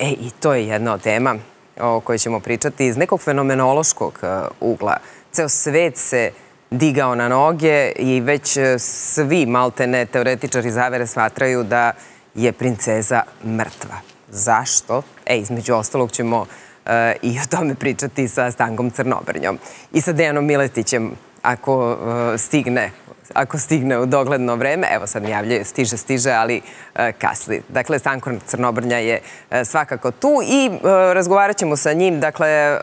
E, i to je jedna od tema o kojoj ćemo pričati iz nekog fenomenološkog e, ugla. Ceo svet se digao na noge i već e, svi maltene teoretičari zavere smatraju da je princeza mrtva. Zašto? E, između ostalog ćemo e, i o tome pričati sa Stangom Crnobrnjom i sa Dejanom Miletićem, ako e, stigne ako stigne u dogledno vreme. Evo sad mi javljaju, stiže, stiže, ali e, kasli. Dakle, Stanko Crnobrnja je e, svakako tu i e, razgovarat ćemo sa njim dakle, e,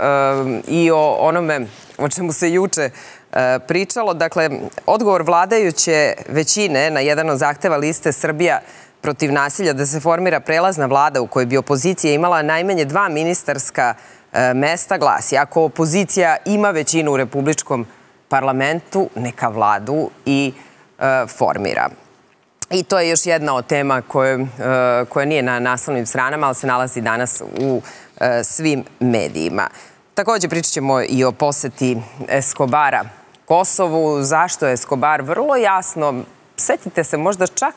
i o onome o čemu se juče e, pričalo. Dakle, odgovor vladajuće većine na jedan od zahteva liste Srbija protiv nasilja da se formira prelazna vlada u kojoj bi opozicija imala najmanje dva ministarska e, mesta glasi. Ako opozicija ima većinu u republičkom parlamentu parlamentu, neka vladu i e, formira. I to je još jedna od tema e, koja nije na naslovnim stranama, ali se nalazi danas u e, svim medijima. Također pričat ćemo i o poseti Eskobara Kosovu. Zašto je Eskobar? Vrlo jasno, setite se, možda čak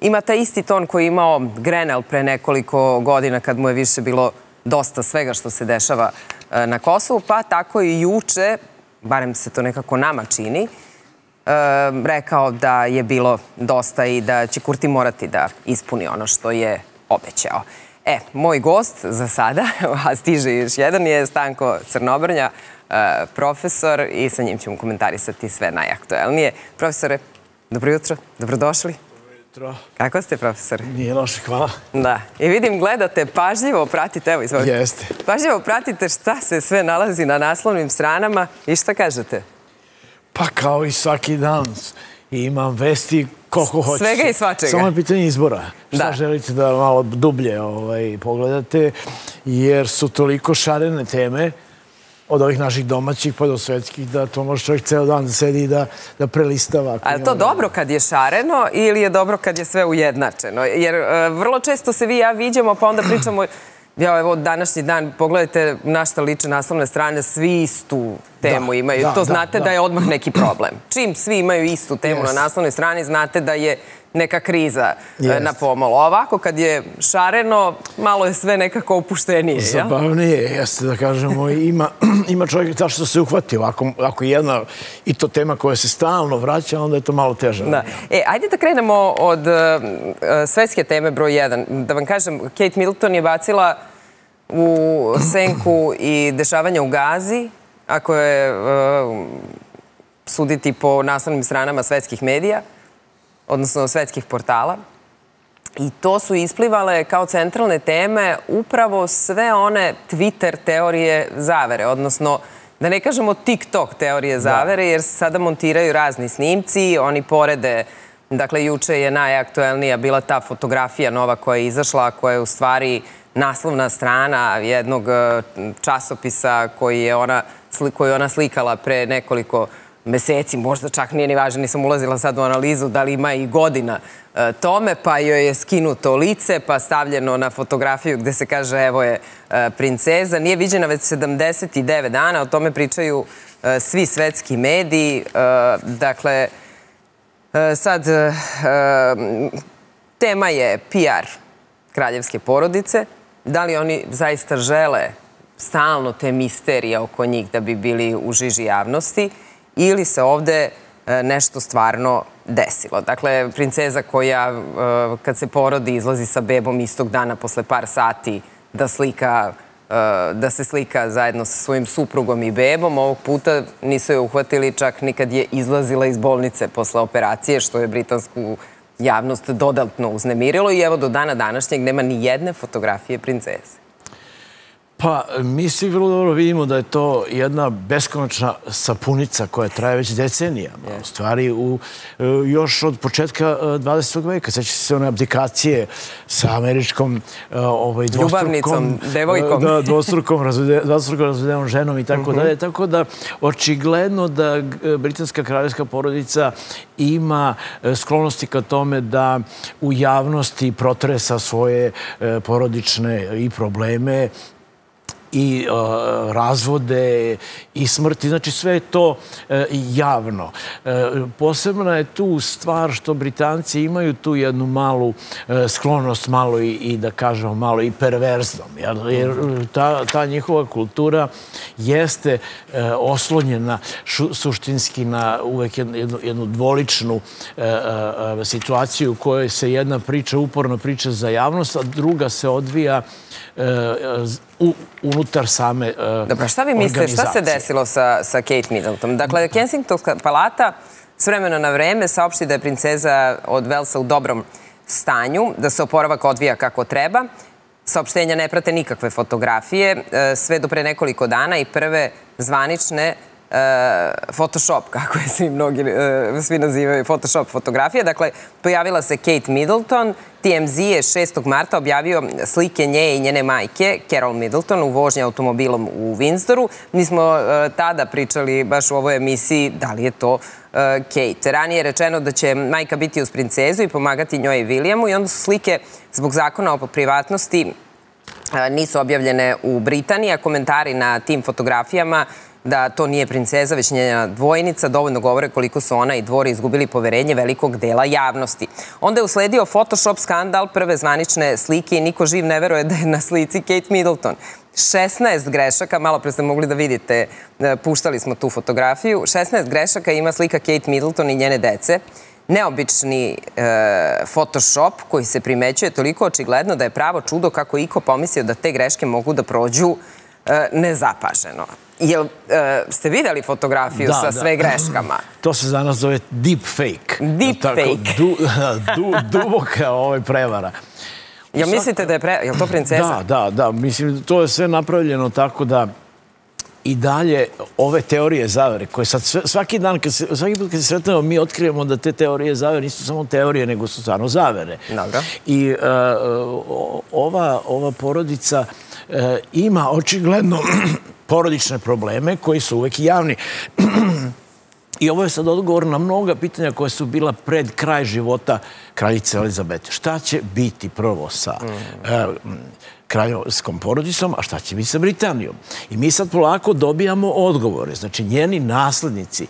ima taj isti ton koji je imao Grenell pre nekoliko godina kad mu je više bilo dosta svega što se dešava e, na Kosovu, pa tako i juče barem se to nekako nama čini, rekao da je bilo dosta i da će Kurti morati da ispuni ono što je obećao. E, moj gost za sada, a stiže još jedan, je Stanko Crnobrnja, e, profesor i sa njim ćemo komentarisati sve najaktuelnije. Profesore, dobro jutro, dobrodošli jutro. Kako ste, profesor? Nije loše, hvala. Da. I vidim, gledate, pažljivo pratite, evo, izvolite. Jeste. Pažljivo pratite šta se sve nalazi na naslovnim stranama i šta kažete? Pa kao i svaki dan imam vesti koliko hoćete. Svega i svačega. Samo je pitanje izbora. Šta želite da malo dublje ovaj, pogledate, jer su toliko šarene teme od ovih naših domaćih pa do svetskih, da to može čovjek ceo dan da sedi i da, da prelistava. A je to dobro kad je šareno ili je dobro kad je sve ujednačeno? Jer e, vrlo često se vi i ja vidimo pa onda pričamo Ja, evo, današnji dan, pogledajte na šta liče naslovne strane, svi istu temu imaju. To znate da je odmah neki problem. Čim svi imaju istu temu na naslovnoj strani, znate da je neka kriza e, na pomolu. Ovako, kad je šareno, malo je sve nekako opuštenije. Zabavnije, jeste da kažemo. Ima čovjek ta što se uhvati. Ako je jedna i to tema koja se stalno vraća, onda je to malo teže. E, ajde da krenemo od e, svetske teme broj 1. Da vam kažem, Kate Middleton je bacila u senku i dešavanja u Gazi, ako je suditi po naslovnim stranama svetskih medija odnosno svetskih portala. I to su isplivale kao centralne teme upravo sve one Twitter teorije zavere, odnosno da ne kažemo TikTok teorije zavere, jer sada montiraju razni snimci, oni porede, dakle, juče je najaktuelnija bila ta fotografija nova koja je izašla, koja je u stvari naslovna strana jednog e, časopisa koji je ona slikala pre nekoliko meseci, možda čak nije ni važno, nisam ulazila sad u analizu da li ima i godina e, tome, pa joj je skinuto lice, pa stavljeno na fotografiju gde se kaže evo je e, princeza. Nije viđena već 79 dana, o tome pričaju e, svi svetski mediji. E, dakle, e, sad, tema je PR kraljevske porodice. Da li oni zaista žele stalno te misterije oko njih da bi bili u žiži javnosti? ili se ovde e, nešto stvarno desilo. Dakle, princeza koja e, kad se porodi izlazi sa bebom istog dana posle par sati da slika e, da se slika zajedno sa svojim suprugom i bebom. Ovog puta nisu je uhvatili čak nikad je izlazila iz bolnice posle operacije, što je britansku javnost dodatno uznemirilo i evo do dana današnjeg nema ni jedne fotografije princeze. Pa, mi svi vrlo dobro vidimo da je to jedna beskonačna sapunica koja traje već decenijama. U stvari, e, još od početka 20. E, veka, seća se one abdikacije sa američkom e, ovaj, ljubavnicom, devojkom. Dvostrukom razvedenom ženom i tako mhm. dalje. Tako da, očigledno da britanska kraljevska porodica ima sklonosti ka tome da u javnosti protresa svoje porodične i probleme i e, razvode i smrti. Znači sve je to e, javno. E, posebna je tu stvar što Britanci imaju tu jednu malu sklonost, malo i da kažemo malo i perverznom. Jer ta njihova kultura jeste oslonjena suštinski na uvek jednu dvoličnu situaciju u kojoj se jedna priča, uporno priča za javnost, a druga se odvija unutar same organizacije. Dobro, šta vi mislite, šta se desilo sa Kate Middleton? Dakle, Kensingtonska palata s vremena na vreme saopšti da je princeza od Velsa u dobrom stanju, da se oporavak odvija kako treba. Saopštenja ne prate nikakve fotografije. E, sve do pre nekoliko dana i prve zvanične Eh, Photoshop, kako je svi mnogi, eh, svi nazivaju Photoshop fotografija. Dakle, pojavila se Kate Middleton. TMZ je 6. marta objavio slike nje i njene majke, Carol Middleton, u vožnji automobilom u Windsoru. Mi smo eh, tada pričali baš u ovoj emisiji da li je to Kate. Ranije je rečeno da će majka biti uz princezu i pomagati njoj i Williamu i onda su slike zbog zakona o privatnosti nisu objavljene u Britaniji, a komentari na tim fotografijama da to nije princeza, već njena dvojnica, dovoljno govore koliko su ona i dvori izgubili poverenje velikog dela javnosti. Onda je usledio Photoshop skandal prve zvanične slike i niko živ ne veruje da je na slici Kate Middleton. 16 grešaka, malo pre ste mogli da vidite, e, puštali smo tu fotografiju, 16 grešaka ima slika Kate Middleton i njene dece. Neobični e, Photoshop koji se primećuje toliko očigledno da je pravo čudo kako iko pomislio da te greške mogu da prođu e, nezapaženo. Jel ste videli fotografiju sa sve greškama? To se za nas zove deep fake. Deep fake. Duboka ovaj prevara. Jel mislite da je to princesa? Da, da, da. Mislim, to je sve napravljeno tako da i dalje ove teorije zavere, koje sad svaki dan, svaki put kad se sretnemo, mi otkrijemo da te teorije zavere nisu samo teorije, nego su stvarno zavere. I ova porodica ima očigledno porodične probleme koji su uvek javni. I ovo je sad odgovor na mnoga pitanja koje su bila pred kraj života kraljice Elizabete. Šta će biti prvo sa e, kraljovskom porodicom, a šta će biti sa Britanijom? I mi sad polako dobijamo odgovore. Znači, njeni naslednici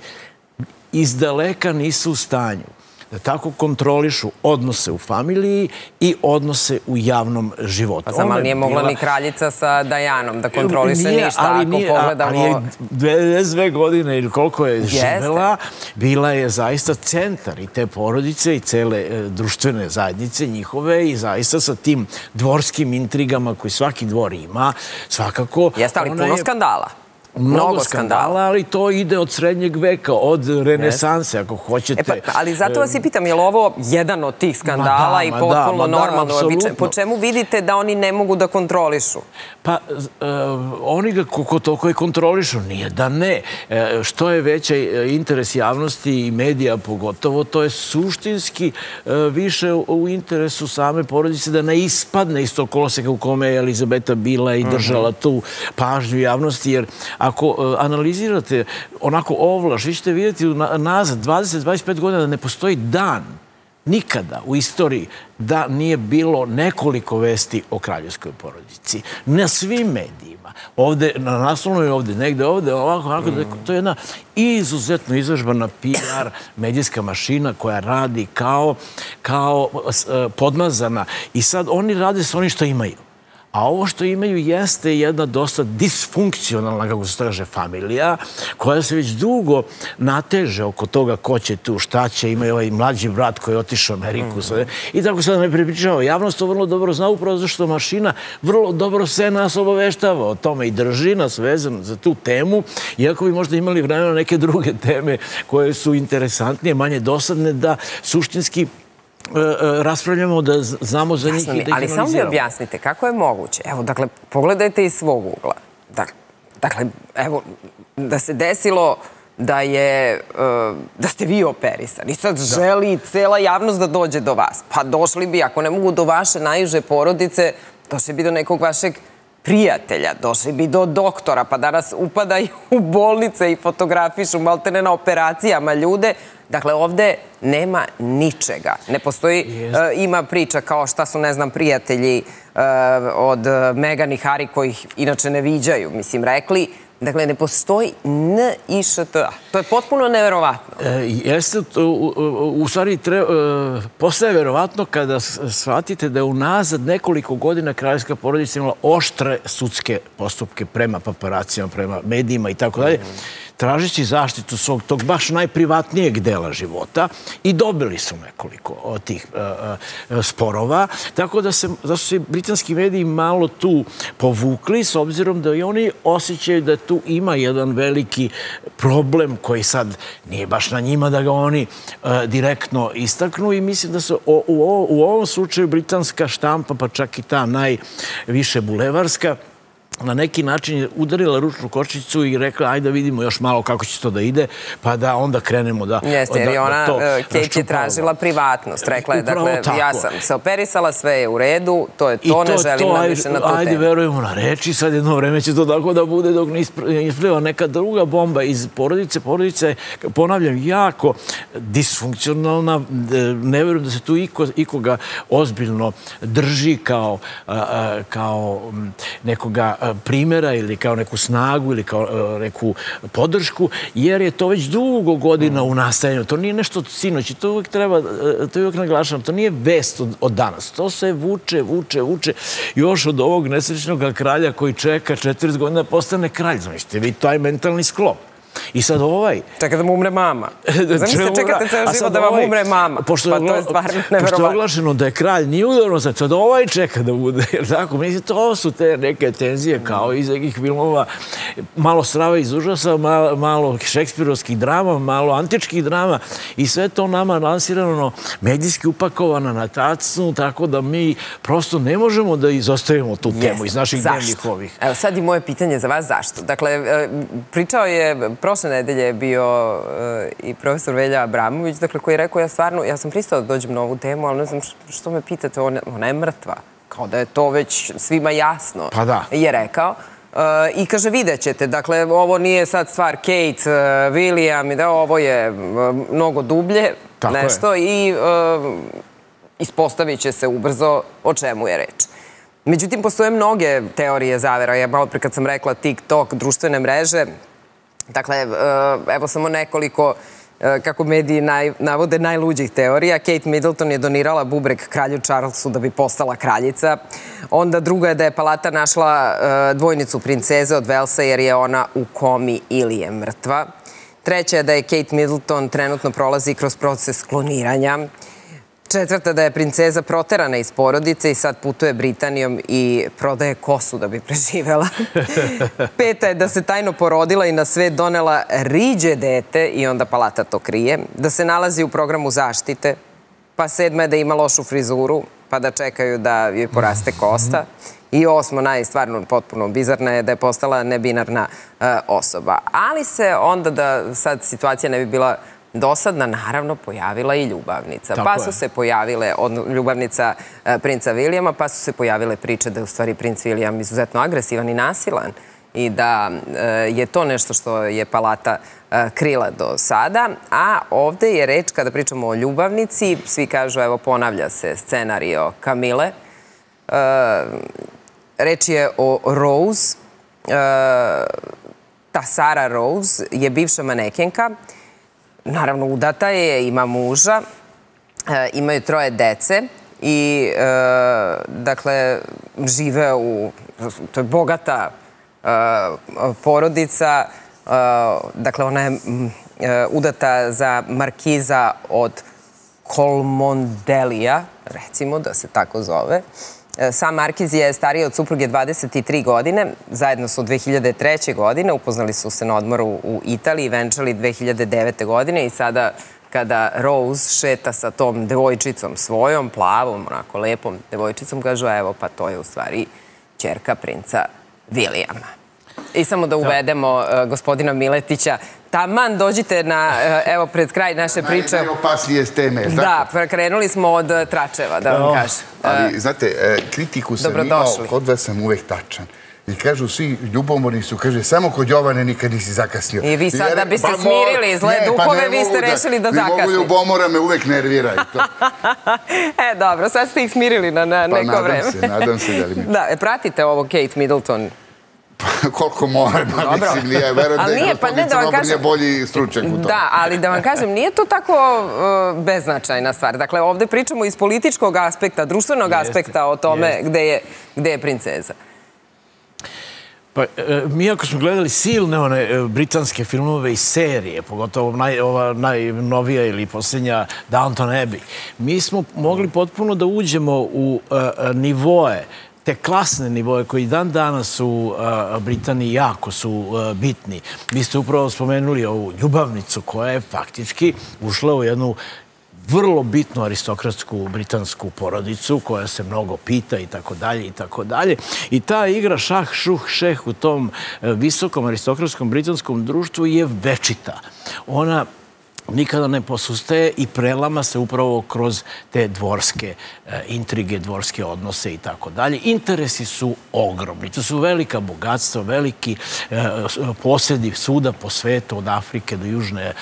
iz daleka nisu u stanju da tako kontrolišu odnose u familiji i odnose u javnom životu. Pa znam, ali nije mogla ni kraljica sa Dajanom da kontroliše ništa ako pogledamo... Ali je 22 godine ili koliko je živela, bila je zaista centar i te porodice i cele e, društvene zajednice njihove i zaista sa tim dvorskim intrigama koji svaki dvor ima, svakako... Jeste, ali puno skandala mnogo skandala, ali to ide od srednjeg veka, od renesanse, ako hoćete. E pa, ali zato vas i pitam, je li ovo jedan od tih skandala i potpuno normalno? Po čemu vidite da oni ne mogu da kontrolišu? Pa, e, oni ga koji kontrolišu, nije da ne. E, što je veća interes javnosti i medija pogotovo, to je suštinski više u interesu same porodice da ne ispadne iz tog koloseka u kome je Elizabeta bila i držala tu pažnju javnosti, jer ako e, analizirate onako ovlaš, vi ćete vidjeti nazad 20-25 godina da ne postoji dan nikada u istoriji da nije bilo nekoliko vesti o kraljevskoj porodici. Na svim medijima. Ovde, na naslovnoj je ovde, negde ovde, ovako, ovako. To je jedna izuzetno izvežbana PR medijska mašina koja radi kao e, podmazana. I sad oni rade sa onim što imaju. A ovo što imaju jeste jedna dosta disfunkcionalna, kako se traže, familija, koja se već dugo nateže oko toga ko će tu, šta će, imaju ovaj mlađi brat koji je otišao u Ameriku. Mhm. I tako sad me pripričao. Javnost to vrlo dobro zna, upravo zašto mašina vrlo dobro sve nas obaveštava o tome i drži nas vezan za tu temu, iako bi možda imali vremena neke druge teme koje su interesantnije, manje dosadne, da suštinski raspravljamo, da znamo za njih i da ih analiziramo. Ali samo mi objasnite, kako je moguće? Evo, dakle, pogledajte iz svog ugla. Dakle, evo, da se desilo da je, e, da ste vi operisani. Sad želi cela javnost da dođe do vas. Pa došli bi, ako ne mogu do vaše najuže porodice, došli bi do nekog vašeg prijatelja, došli bi do doktora, pa danas upadaju u bolnice i fotografišu maltene na operacijama ljude. Dakle, ovde nema ničega. Ne postoji, e, ima priča kao šta su, ne znam, prijatelji e, od Megan i Harry koji ih inače ne viđaju, mislim, rekli, Dakle, ne postoji N i Š To je potpuno neverovatno. E, jeste, u stvari, e, postaje verovatno kada shvatite da je unazad nekoliko godina kraljevska porodica imala oštre sudske postupke prema paparacijama, prema medijima i tako dalje tražeći zaštitu svog tog baš najprivatnijeg dela života i dobili su nekoliko od tih e, e, sporova. Tako da, se, da su se britanski mediji malo tu povukli s obzirom da i oni osjećaju da tu ima jedan veliki problem koji sad nije baš na njima da ga oni e, direktno istaknu i mislim da se u, u ovom slučaju britanska štampa, pa čak i ta najviše bulevarska, na neki način je udarila ručnu kočicu i rekla ajde da vidimo još malo kako će to da ide, pa da onda krenemo da... Jeste, jer ona, e, Kate je tražila privatnost. Rekla je, dakle, ja sam se operisala, sve je u redu, to je to, ne želim da više na to temu. Ajde, verujemo na reči, sad jedno vreme će to tako da bude dok ne ispliva neka druga bomba iz porodice. Porodice, ponavljam, jako disfunkcionalna, ne verujem da se tu ikoga ozbiljno drži kao kao nekoga E, primjera ili kao neku snagu ili kao e, neku podršku, jer je to već dugo godina u nastajanju. To nije nešto od sinoći, to uvijek treba, e, to uvijek naglašavam, to nije vest od danas. To se vuče, vuče, vuče još od ovog nesrećnog kralja koji čeka 40 godina da postane kralj. Znači, vi taj mentalni sklop. I sad ovaj... Čekaj da mu umre mama. Zamislite, čekate ceo život da vam ovaj- umre mama. Pošto pa to je stvarno neverovatno. Pošto je oglašeno da je kralj nije udarno, sad ovaj čeka da bude. Jer tako, mislim, to su te neke tenzije kao iz nekih filmova. Malo strava iz užasa, malo šekspirovskih drama, malo antičkih drama. I sve to nama lansirano, medijski upakovano na tacnu, tako da mi prosto ne možemo da izostavimo tu temu iz naših dnevnih ovih. Evo sad i moje pitanje za vas, zašto? Dakle, e, pričao je prošle nedelje je bio eh, i profesor Velja Abramović, dakle, koji je rekao, ja stvarno, ja sam pristao da dođem na ovu temu, ali ne znam što me pitate, ona je mrtva. Kao da je to već svima jasno, pa je rekao. Eh, I kaže, vidjet ćete, dakle, ovo nije sad stvar Kate, eh, William, da ovo je mnogo dublje, nešto, i ispostavit će se ubrzo o čemu je reč. Međutim, postoje mnoge teorije zavera. Ja malo pre kad sam rekla TikTok, društvene mreže, Dakle, e, evo samo nekoliko, e, kako mediji navode, najluđih teorija. Kate Middleton je donirala bubrek kralju Charlesu da bi postala kraljica. Onda druga je da je palata našla e, dvojnicu princeze od Velsa jer je ona u komi ili je mrtva. Treća je da je Kate Middleton trenutno prolazi kroz proces kloniranja. Četvrta da je princeza proterana iz porodice i sad putuje Britanijom i prodaje kosu da bi preživela. Peta je da se tajno porodila i na sve donela riđe dete i onda palata to krije. Da se nalazi u programu zaštite. Pa sedma je da ima lošu frizuru pa da čekaju da joj poraste kosta. I osmo, najstvarno potpuno bizarna je da je postala nebinarna e, osoba. Ali se onda da sad situacija ne bi bila dosadna, naravno, pojavila i ljubavnica. Pa su se pojavile ljubavnica e, princa Vilijama, pa su se pojavile priče da je u stvari princ Vilijam izuzetno agresivan i nasilan i da e, je to nešto što je palata e, krila do sada. A ovde je reč, kada pričamo o ljubavnici, svi kažu, evo, ponavlja se scenario Kamile. Reč je o Rose. Ta Sara Rose je bivša manekenka naravno udata je, ima muža, e, imaju troje dece i e, dakle žive u, to je bogata e, porodica, dakle ona je udata za markiza od Kolmondelija, recimo da se tako zove. Sam Markiz je stariji od supruge 23 godine, zajedno su 2003. godine, upoznali su se na odmoru u Italiji venčali 2009. godine i sada kada Rose šeta sa tom devojčicom svojom, plavom, onako lepom devojčicom, kažu evo pa to je u stvari čerka princa Vilijama. I samo da uvedemo e, gospodina Miletića. Taman, dođite na, e, evo, pred kraj naše priče. Najopasnije teme. Da, krenuli smo od Tračeva, da vam kažem. Ali, znate, kritiku sam imao, kod vas sam uvek tačan. I kažu svi ljubomorni su, kaže, samo kod Jovane nikad nisi zakasnio. I vi sad da biste pa smirili zle pa duhove, vi ste rešili da zakasnite. Vi mogu ljubomora me uvek nerviraju. E, dobro, sad ste ih smirili na neko vreme. Pa nadam se, nadam se da li mi... Da, e, pratite ovo Kate Middleton Pa koliko mora, mislim, nije, verujem da je gospodin Crnobr bolji stručnjak u to. Da, ali da vam kažem, nije to tako uh, beznačajna stvar. Dakle, ovde pričamo iz političkog aspekta, društvenog aspekta o tome gde je princeza. Pa, e, mi ako smo gledali silne one e, britanske filmove i serije, pogotovo ova najnovija ili posljednja Downton Abbey, mi smo mogli potpuno da uđemo u e, nivoje te klasne nivoje koji dan danas u Britaniji jako su bitni. Vi ste upravo spomenuli ovu ljubavnicu koja je faktički ušla u jednu vrlo bitnu aristokratsku britansku porodicu koja se mnogo pita i tako dalje i tako dalje. I ta igra šah, šuh, šeh u tom e, visokom aristokratskom britanskom društvu je večita. Ona nikada ne posustaje i prelama se upravo kroz te dvorske e, intrige, dvorske odnose i tako dalje. Interesi su ogromni. To su velika bogatstva, veliki eh, e, posljedi suda po svetu od Afrike do Južne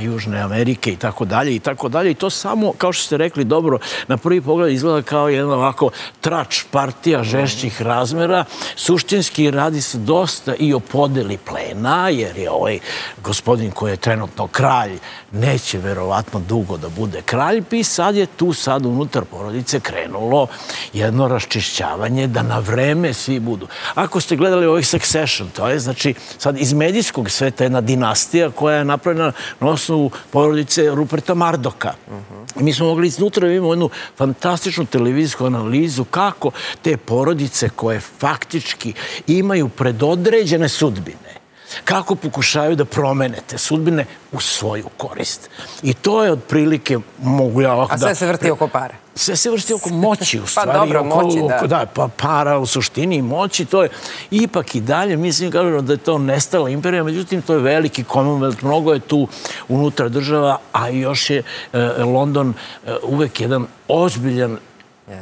Južne Amerike i tako dalje i tako dalje. I to samo, kao što ste rekli, dobro, na prvi pogled izgleda kao jedna ovako trač partija žešćih razmera. Suštinski radi se dosta i o podeli plena, jer je ovaj gospodin koji je trenutno kralj neće verovatno dugo da bude kralj. I sad je tu sad unutar porodice krenulo jedno raščišćavanje da na vreme svi budu. Ako ste gledali ovaj Succession, to je znači sad iz medijskog sveta jedna dinastija koja je napravljena na osnovu porodice Ruperta Mardoka. I mi smo mogli iznutra imamo jednu fantastičnu televizijsku analizu kako te porodice koje faktički imaju predodređene sudbine, kako pokušaju da promene te sudbine u svoju korist. I to je otprilike, mogu ja ovako da... A sve se vrti oko pare. Sve se vrti oko moći, u pa stvari. Pa dobro, moći, da. Da, pa para u suštini i moći, to je ipak i dalje, mislim, kažemo da je to nestala imperija, međutim, to je veliki Commonwealth, mnogo je tu unutra država, a još je e, London e, uvek jedan ozbiljan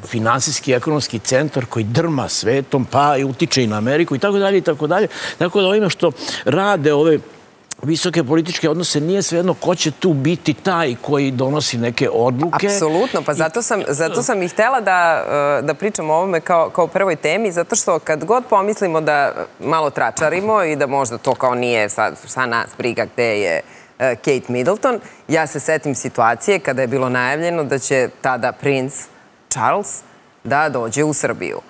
finansijski i ekonomski centar koji drma svetom, pa i utiče i na Ameriku i tako dalje i tako dalje. Tako da ovime što rade ove visoke političke odnose, nije svejedno ko će tu biti taj koji donosi neke odluke. Apsolutno, pa zato sam, zato sam i htjela da, eh, da pričam o ovome kao, kao prvoj temi, zato što kad god pomislimo da malo tračarimo i da možda to kao nije sad sa nas briga gde je eh, Kate Middleton, ja se setim situacije kada je bilo najavljeno da će tada princ Charles da dođe u Srbiju.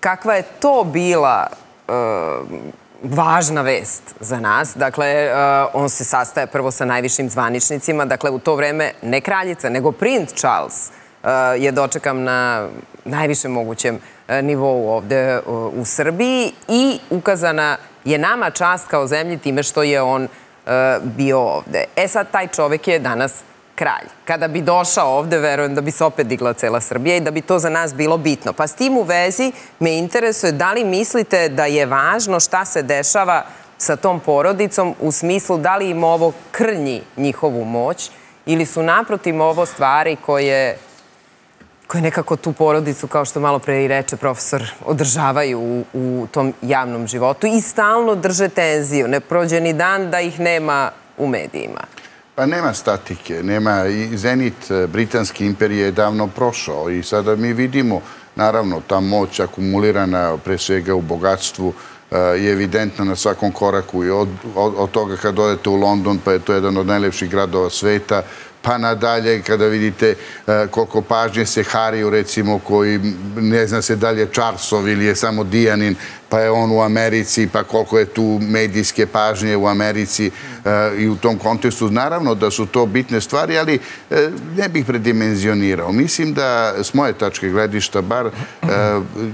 Kakva je to bila uh, važna vest za nas. Dakle, eh, on se sastaje prvo sa najvišim zvaničnicima. Dakle, u to vreme ne kraljica, nego print Charles eh, je dočekam na najvišem mogućem eh, nivou ovde u Srbiji i ukazana je nama čast kao zemlji time što je on bio ovde. E sad, taj čovek je danas kralj. Kada bi došao ovde, verujem da bi se opet digla cela Srbija i da bi to za nas bilo bitno. Pa s tim u vezi me interesuje da li mislite da je važno šta se dešava sa tom porodicom u smislu da li im ovo krnji njihovu moć ili su naprotiv ovo stvari koje koje nekako tu porodicu, kao što malo pre i reče profesor, održavaju u, u tom javnom životu i stalno drže tenziju. Ne prođe ni dan da ih nema u medijima. Pa nema statike, nema i zenit e, britanski imperij imperije je davno prošao i sada mi vidimo, naravno, ta moć akumulirana pre svega u bogatstvu e, je evidentna na svakom koraku i od toga kad odete u London, pa je to jedan od najlepših gradova sveta, pa nadalje kada vidite e, koliko pažnje se Hariju, recimo, koji ne zna se da li je Charlesov ili je samo Dijanin, pa je on u Americi, pa koliko je tu medijske pažnje u Americi eh, i u tom kontekstu. Naravno da su to bitne stvari, ali eh, ne bih predimenzionirao. Mislim da s moje tačke gledišta, bar, eh,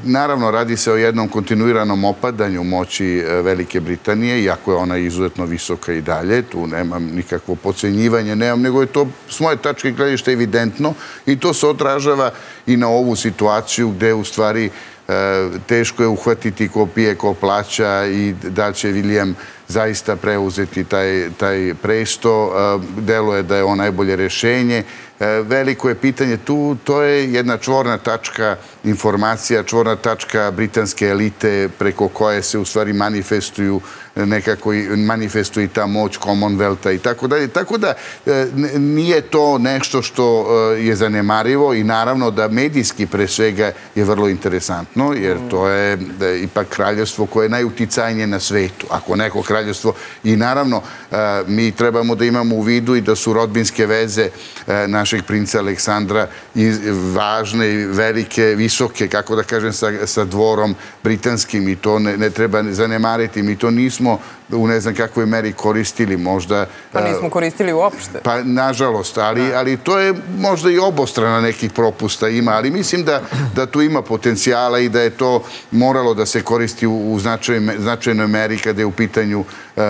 naravno radi se o jednom kontinuiranom opadanju moći Velike Britanije, iako je ona izuzetno visoka i dalje, tu nemam nikakvo pocenjivanje, nemam, nego je to s moje tačke gledišta evidentno i to se odražava i na ovu situaciju gde u stvari e, E, teško je uhvatiti ko pije, ko plaća i da će William zaista preuzeti taj presto. E, delo je da je on najbolje rješenje. E, veliko je pitanje tu, to je jedna čvorna tačka informacija, čvorna tačka britanske elite preko koje se u stvari manifestuju e, nekako manifestuje ta moć Commonwealtha i tako dalje. Tako da nije to nešto što je zanemarivo i naravno da medijski pre svega je vrlo interesantno, jer to je ipak kraljevstvo koje je najuticajnije na svetu. Ako neko kraljevstvo i naravno e, mi trebamo da imamo u vidu i da su rodbinske veze e, našeg princa Aleksandra važne i velike, visoke, kako da kažem, sa dvorom britanskim i to ne treba zanemariti. Mi to nismo u ne znam kakvoj meri koristili možda. Pa nismo koristili uopšte. Pa nažalost, ali to je možda i obostrana nekih propusta ima, ali mislim da tu ima potencijala i da je to moralo da se koristi u značajnoj meri kada je u pitanju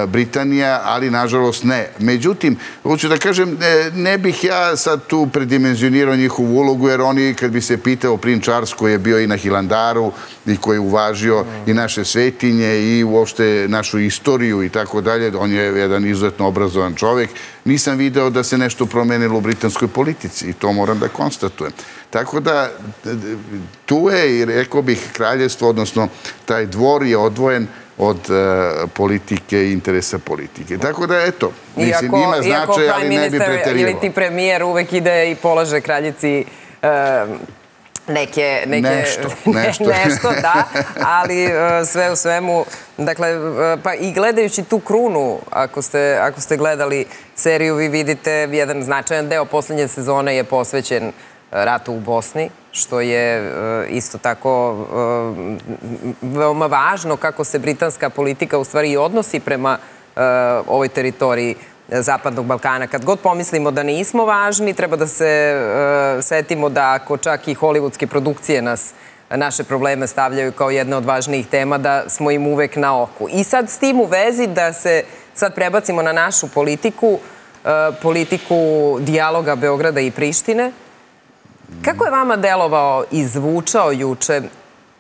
Britanija, ali nažalost ne. Međutim, hoću da kažem, ne bih ja sad tu predimenzionirao njihovu ulogu, jer oni, kad bi se pitao Prin Charles, koji je bio i na Hilandaru i koji je uvažio i naše svetinje i uopšte našu istoriju i tako dalje, on je jedan izuzetno obrazovan čovjek, nisam video da se nešto promenilo u britanskoj politici i to moram da konstatujem. Tako da, tu je i rekao bih kraljevstvo, odnosno taj dvor je odvojen od e, politike i interesa politike. Tako da, eto, mislim, ima značaj, ali ne bi preterivo. Ili ti premijer uvek ide i polaže kraljici e, neke... Nešto, nešto. Nešto, da, ali e, sve u svemu, dakle, pa i gledajući tu krunu, ako ste gledali seriju, vi vidite jedan značajan deo poslednje sezone je posvećen ratu u Bosni, što je e, isto tako e, veoma važno kako se britanska politika u stvari odnosi prema e, ovoj teritoriji Zapadnog Balkana. Kad god pomislimo da nismo važni, treba da se setimo da ako čak i hollywoodske produkcije nas naše probleme stavljaju kao jedna od važnijih tema, da smo im uvek na oku. I sad s tim u vezi da se sad prebacimo na našu politiku, politiku dijaloga Beograda i Prištine, Kako je vama delovao i zvučao juče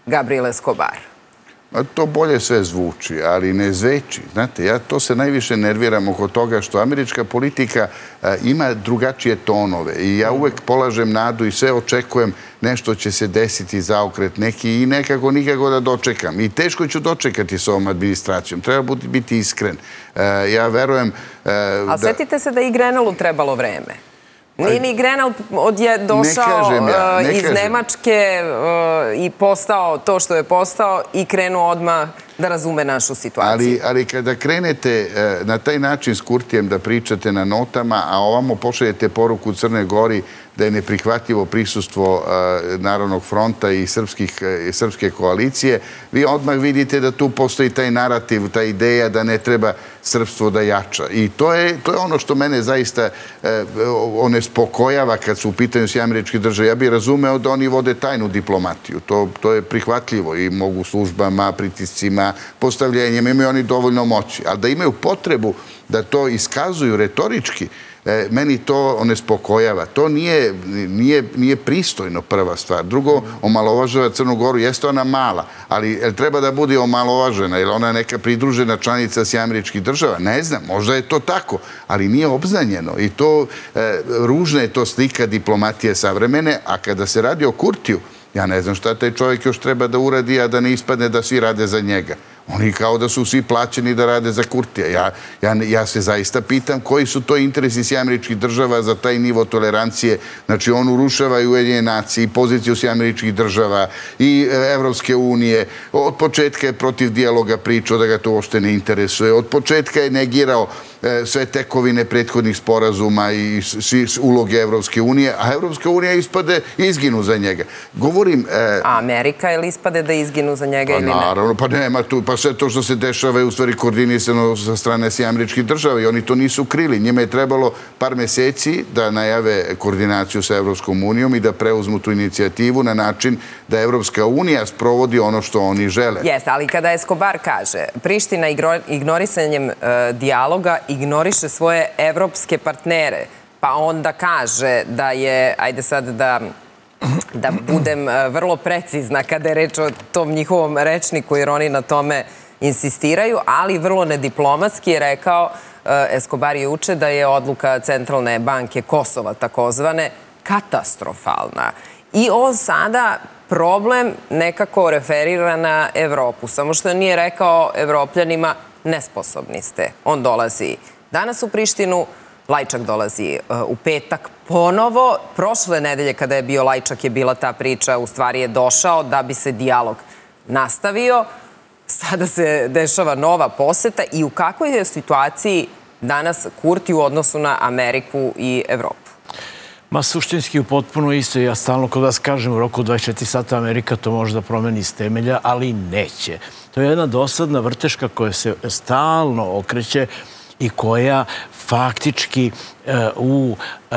Gabriel Escobar? To bolje sve zvuči, ali ne zveči. Znate, ja to se najviše nerviram oko toga što američka politika ima drugačije tonove i ja uvek polažem nadu i sve očekujem nešto će se desiti za okret neki i nekako nikako da dočekam. I teško ću dočekati s ovom administracijom. Treba biti iskren. Ja verujem... A setite se da i Grenalu trebalo vreme. Nije ni Grenal došao uh, iz Nemačke uh, i postao to što je postao i krenuo odmah da razume našu situaciju. Ali kada krenete uh, na taj način s Kurtijem da pričate na notama, a ovamo pošaljete poruku Crne Gori da je neprihvatljivo prisustvo Narodnog fronta e, i srpske koalicije, vi odmah vidite da tu postoji taj narativ, ta ideja da ne treba srpstvo da jača. I to je ono što mene zaista e, one spokojava kad su u pitanju svi američki države. Ja bih razumeo da oni vode tajnu diplomatiju. To je prihvatljivo i mogu službama, pritiscima, postavljenjem, imaju oni dovoljno moći. Ali da imaju potrebu da to iskazuju retorički, E, meni to onespokojava. To nije pristojno prva stvar. Drugo, omalovažava Crnu Goru, jeste ona mala, ali treba da bude omalovažena, ili ona je neka pridružena članica si američkih država? Ne znam, možda je to tako, ali nije obznanjeno. I to, e, ružna je to slika diplomatije savremene, a kada se radi o Kurtiju, ja ne znam šta taj čovjek još treba da uradi, a da ne ispadne da svi rade za njega. Oni kao da su svi plaćeni da rade za Kurtija. Ja se zaista pitam koji su to interesi sjameričkih američkih država za taj nivo tolerancije. Znači, on urušava i ujedinje nacije i poziciju sjameričkih američkih država i e, Evropske unije. Od početka je protiv dijaloga pričao da ga to uopšte ne interesuje. Od početka je negirao sve tekovine prethodnih sporazuma i uloge Evropske unije, a Evropska unija ispade i izginu za njega. Govorim... E, a Amerika ili ispade da izginu za njega pa ili ne? Naravno, pa nema tu. Pa sve to što se dešava je u stvari koordinisano sa strane svi američkih država i oni to nisu krili. Njima je trebalo par meseci da najave koordinaciju sa Evropskom unijom i da preuzmu tu inicijativu na način da Evropska unija sprovodi ono što oni žele. Jeste, ali kada Escobar kaže Priština ignorisanjem e, dijaloga ignoriše svoje evropske partnere, pa onda kaže da je, ajde sad da da budem e, vrlo precizna kada je reč o tom njihovom rečniku, jer oni na tome insistiraju, ali vrlo nediplomatski je rekao e, Escobar je uče da je odluka Centralne banke Kosova takozvane katastrofalna. I on sada problem nekako referira na Evropu, samo što nije rekao evropljanima nesposobni ste. On dolazi danas u Prištinu, Lajčak dolazi e, u petak ponovo. Prošle nedelje kada je bio Lajčak je bila ta priča, u stvari je došao da bi se dijalog nastavio. Sada se dešava nova poseta i u kakvoj je situaciji danas Kurti u odnosu na Ameriku i Evropu? Ma suštinski u potpuno isto. Ja stalno kod vas kažem u roku 24 sata Amerika to može da promeni iz temelja, ali neće. To je jedna dosadna vrteška koja se stalno okreće i koja faktički e, u e,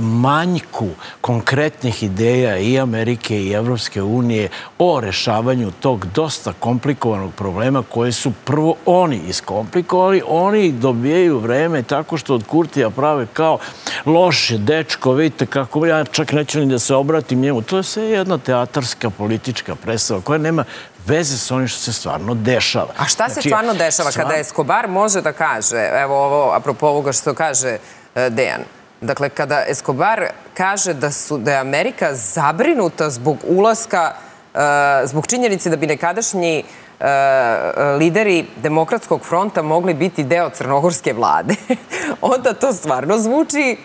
manjku konkretnih ideja i Amerike i Evropske unije o rešavanju tog dosta komplikovanog problema koje su prvo oni iskomplikovali. Oni dobijaju vreme tako što od Kurtija prave kao loše dečko, vidite kako ja čak neću ni da se obratim njemu. To je sve jedna teatarska politička predstava koja nema veze sa onim što se stvarno dešava. A šta se znači, stvarno dešava kada Escobar može da kaže, evo ovo, apropo ovoga što kaže e, Dejan, dakle, kada Escobar kaže da, su, da je Amerika zabrinuta zbog ulaska, e, zbog činjenice da bi nekadašnji e, lideri Demokratskog fronta mogli biti deo crnogorske vlade, onda to stvarno zvuči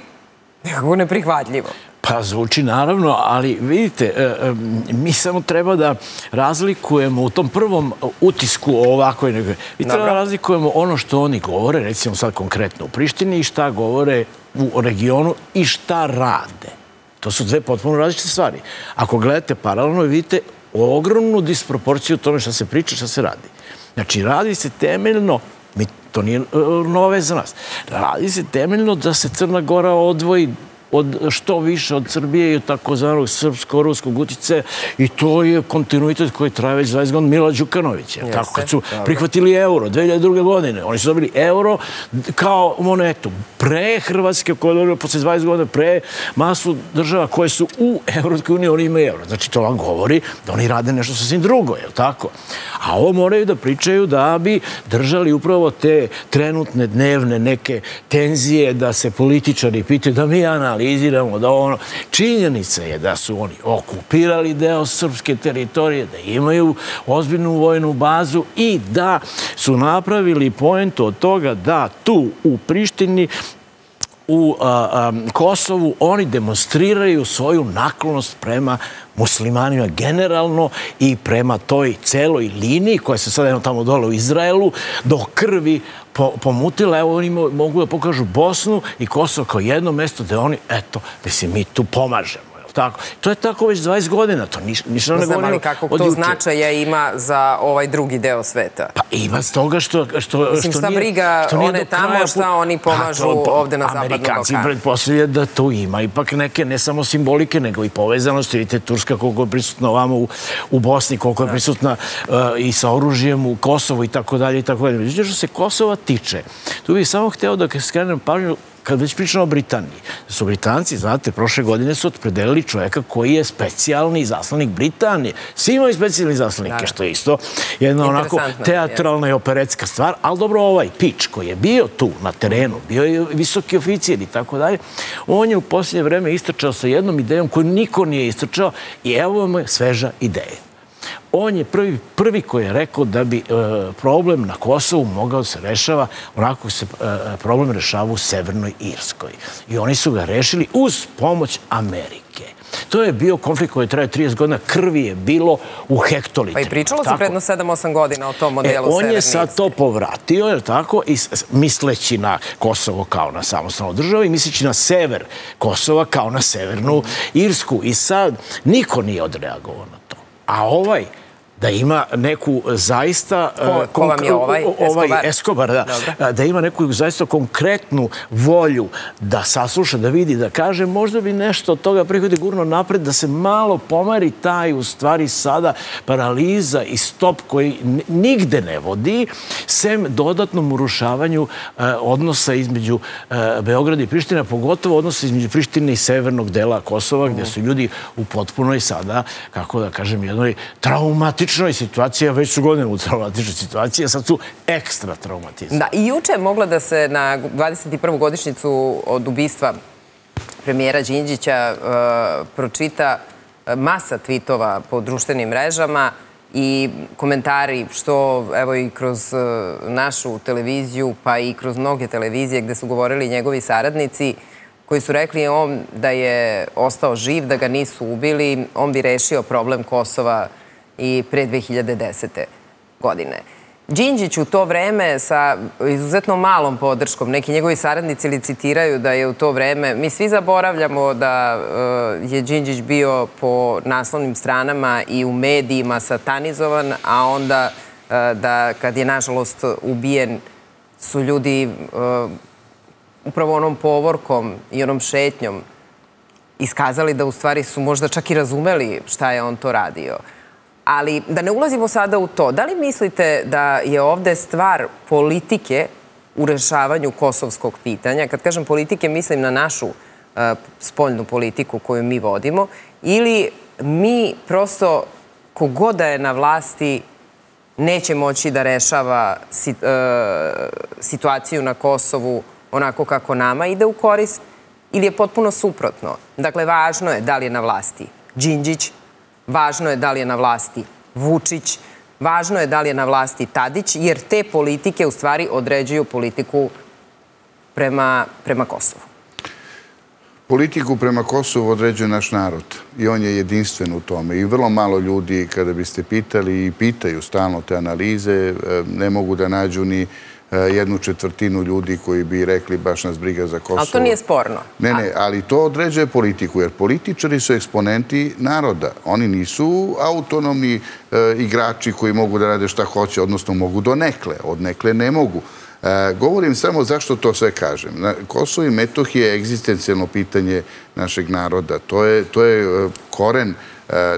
nekako neprihvatljivo. Pa zvuči naravno, ali vidite, e, e, mi samo treba da razlikujemo u tom prvom utisku o ovakvoj nekoj. Mi treba da razlikujemo ono što oni govore, recimo sad konkretno u Prištini, i šta govore u regionu i šta rade. To su dve potpuno različite stvari. Ako gledate paralelno, vidite ogromnu disproporciju u tome šta se priča, šta se radi. Znači, radi se temeljno, mi, to nije e, nove za nas, radi se temeljno da se Crna Gora odvoji od što više od Srbije i od takozvanog srpsko-ruskog utice i to je kontinuitet koji traje već 20 godina Mila Đukanovića. Tako kad su prihvatili euro 2002. godine, oni su dobili euro kao monetu. Pre Hrvatske koje je dobili posle 20 godina, pre masu država koje su u Evropskoj uniji, oni imaju euro. Znači to vam govori da oni rade nešto sasvim drugo, je tako? A ovo moraju da pričaju da bi držali upravo te trenutne dnevne neke tenzije da se političari pitaju da mi analizujemo analiziramo da ono... Činjenica je da su oni okupirali deo srpske teritorije, da imaju ozbiljnu vojnu bazu i da su napravili poentu od toga da tu u Prištini u Kosovu oni demonstriraju svoju naklonost prema muslimanima generalno i prema toj celoj liniji koja se sada jedno tamo dole u Izraelu do krvi pomutila. Evo oni mogu da pokažu Bosnu i Kosovo kao jedno mesto gde oni, eto, mislim, mi tu pomažemo. Tako. To je tako već 20 godina, to ništa ne govorimo Znam, ali kakvog to značaja ima za ovaj drugi deo sveta? Pa ima s toga što, što, Mislim, šta briga one tamo, šta oni pomažu ovde na zapadnom Balkanu? Amerikanci predposlije da to ima ipak neke, ne samo simbolike, nego i povezanosti. Vidite, Turska koliko je prisutna ovamo u, u Bosni, koliko je prisutna uh, i sa oružjem u Kosovu i tako dalje i tako dalje. Međutim, što se Kosova tiče, tu bih samo hteo da skrenem pažnju kad već pričamo o Britaniji, su Britanci, znate, prošle godine su otpredelili čovjeka koji je specijalni zaslanik Britanije. Svi imaju specijalni zaslanike, što je isto jedna onako teatralna i operetska stvar, ali dobro ovaj Pič koji je bio tu na terenu, bio je visoki oficijed i tako dalje, on je u posljednje vreme istračao sa jednom idejom koju niko nije istračao i evo vam je sveža ideja on je prvi, prvi koji je rekao da bi e, problem na Kosovu mogao se rešava onako se e, problem rešava u Severnoj Irskoj. I oni su ga rešili uz pomoć Amerike. To je bio konflikt koji traje 30 godina. Krvi je bilo u hektolitrima. Pa i pričalo se predno 7-8 godina o tom modelu e, On je sad to povratio, je tako, i misleći na Kosovo kao na samostalnu državu i misleći na sever Kosova kao na severnu Irsku. I sad niko nije odreagovao na to. A ovaj da ima neku zaista... Ko, ko vam je ovaj? Ovaj Eskobar, da. Da ima neku zaista konkretnu volju da sasluša, da vidi, da kaže, možda bi nešto od toga prihodi gurno napred, da se malo pomari taj, u stvari, sada paraliza i stop koji nigde ne vodi, sem dodatnom urušavanju odnosa između Beograda i Priština, pogotovo odnosa između Prištine i severnog dela Kosova, gdje su ljudi u potpunoj sada, kako da kažem, jednoj traumatičnoj traumatičnoj situaciji, a već su godine u traumatičnoj situaciji, a sad su ekstra traumatizmi. Da, i juče je mogla da se na 21. godišnicu od ubistva premijera Đinđića e, pročita e, masa tweetova po društvenim mrežama i komentari što evo i kroz e, našu televiziju pa i kroz mnoge televizije gde su govorili njegovi saradnici koji su rekli on da je ostao živ, da ga nisu ubili, on bi rešio problem Kosova i pre 2010. godine. Đinđić u to vreme sa izuzetno malom podrškom, neki njegovi saradnici licitiraju da je u to vreme, mi svi zaboravljamo da e, je Đinđić bio po naslovnim stranama i u medijima satanizovan, a onda e, da kad je nažalost ubijen su ljudi e, upravo onom povorkom i onom šetnjom iskazali da u stvari su možda čak i razumeli šta je on to radio. Ali da ne ulazimo sada u to, da li mislite da je ovde stvar politike u rešavanju kosovskog pitanja? Kad kažem politike, mislim na našu e, spoljnu politiku koju mi vodimo. Ili mi prosto, kogoda je na vlasti, neće moći da rešava e, situaciju na Kosovu onako kako nama ide u korist, ili je potpuno suprotno. Dakle, važno je da li je na vlasti Đinđić, važno je da li je na vlasti Vučić, važno je da li je na vlasti Tadić, jer te politike u stvari određuju politiku prema, prema Kosovu. Politiku prema Kosovu određuje naš narod i on je jedinstven u tome. I vrlo malo ljudi, kada biste pitali i pitaju stalno te analize, e, ne mogu da nađu ni jednu četvrtinu ljudi koji bi rekli baš nas briga za Kosovo. Ali to nije sporno. Ne, ne, ali to određuje politiku, jer političari su eksponenti naroda. Oni nisu autonomni e, igrači koji mogu da rade šta hoće, odnosno mogu do nekle. Od nekle ne mogu. E, govorim samo zašto to sve kažem. Kosovo i Metohije je egzistencijalno pitanje našeg naroda. To je koren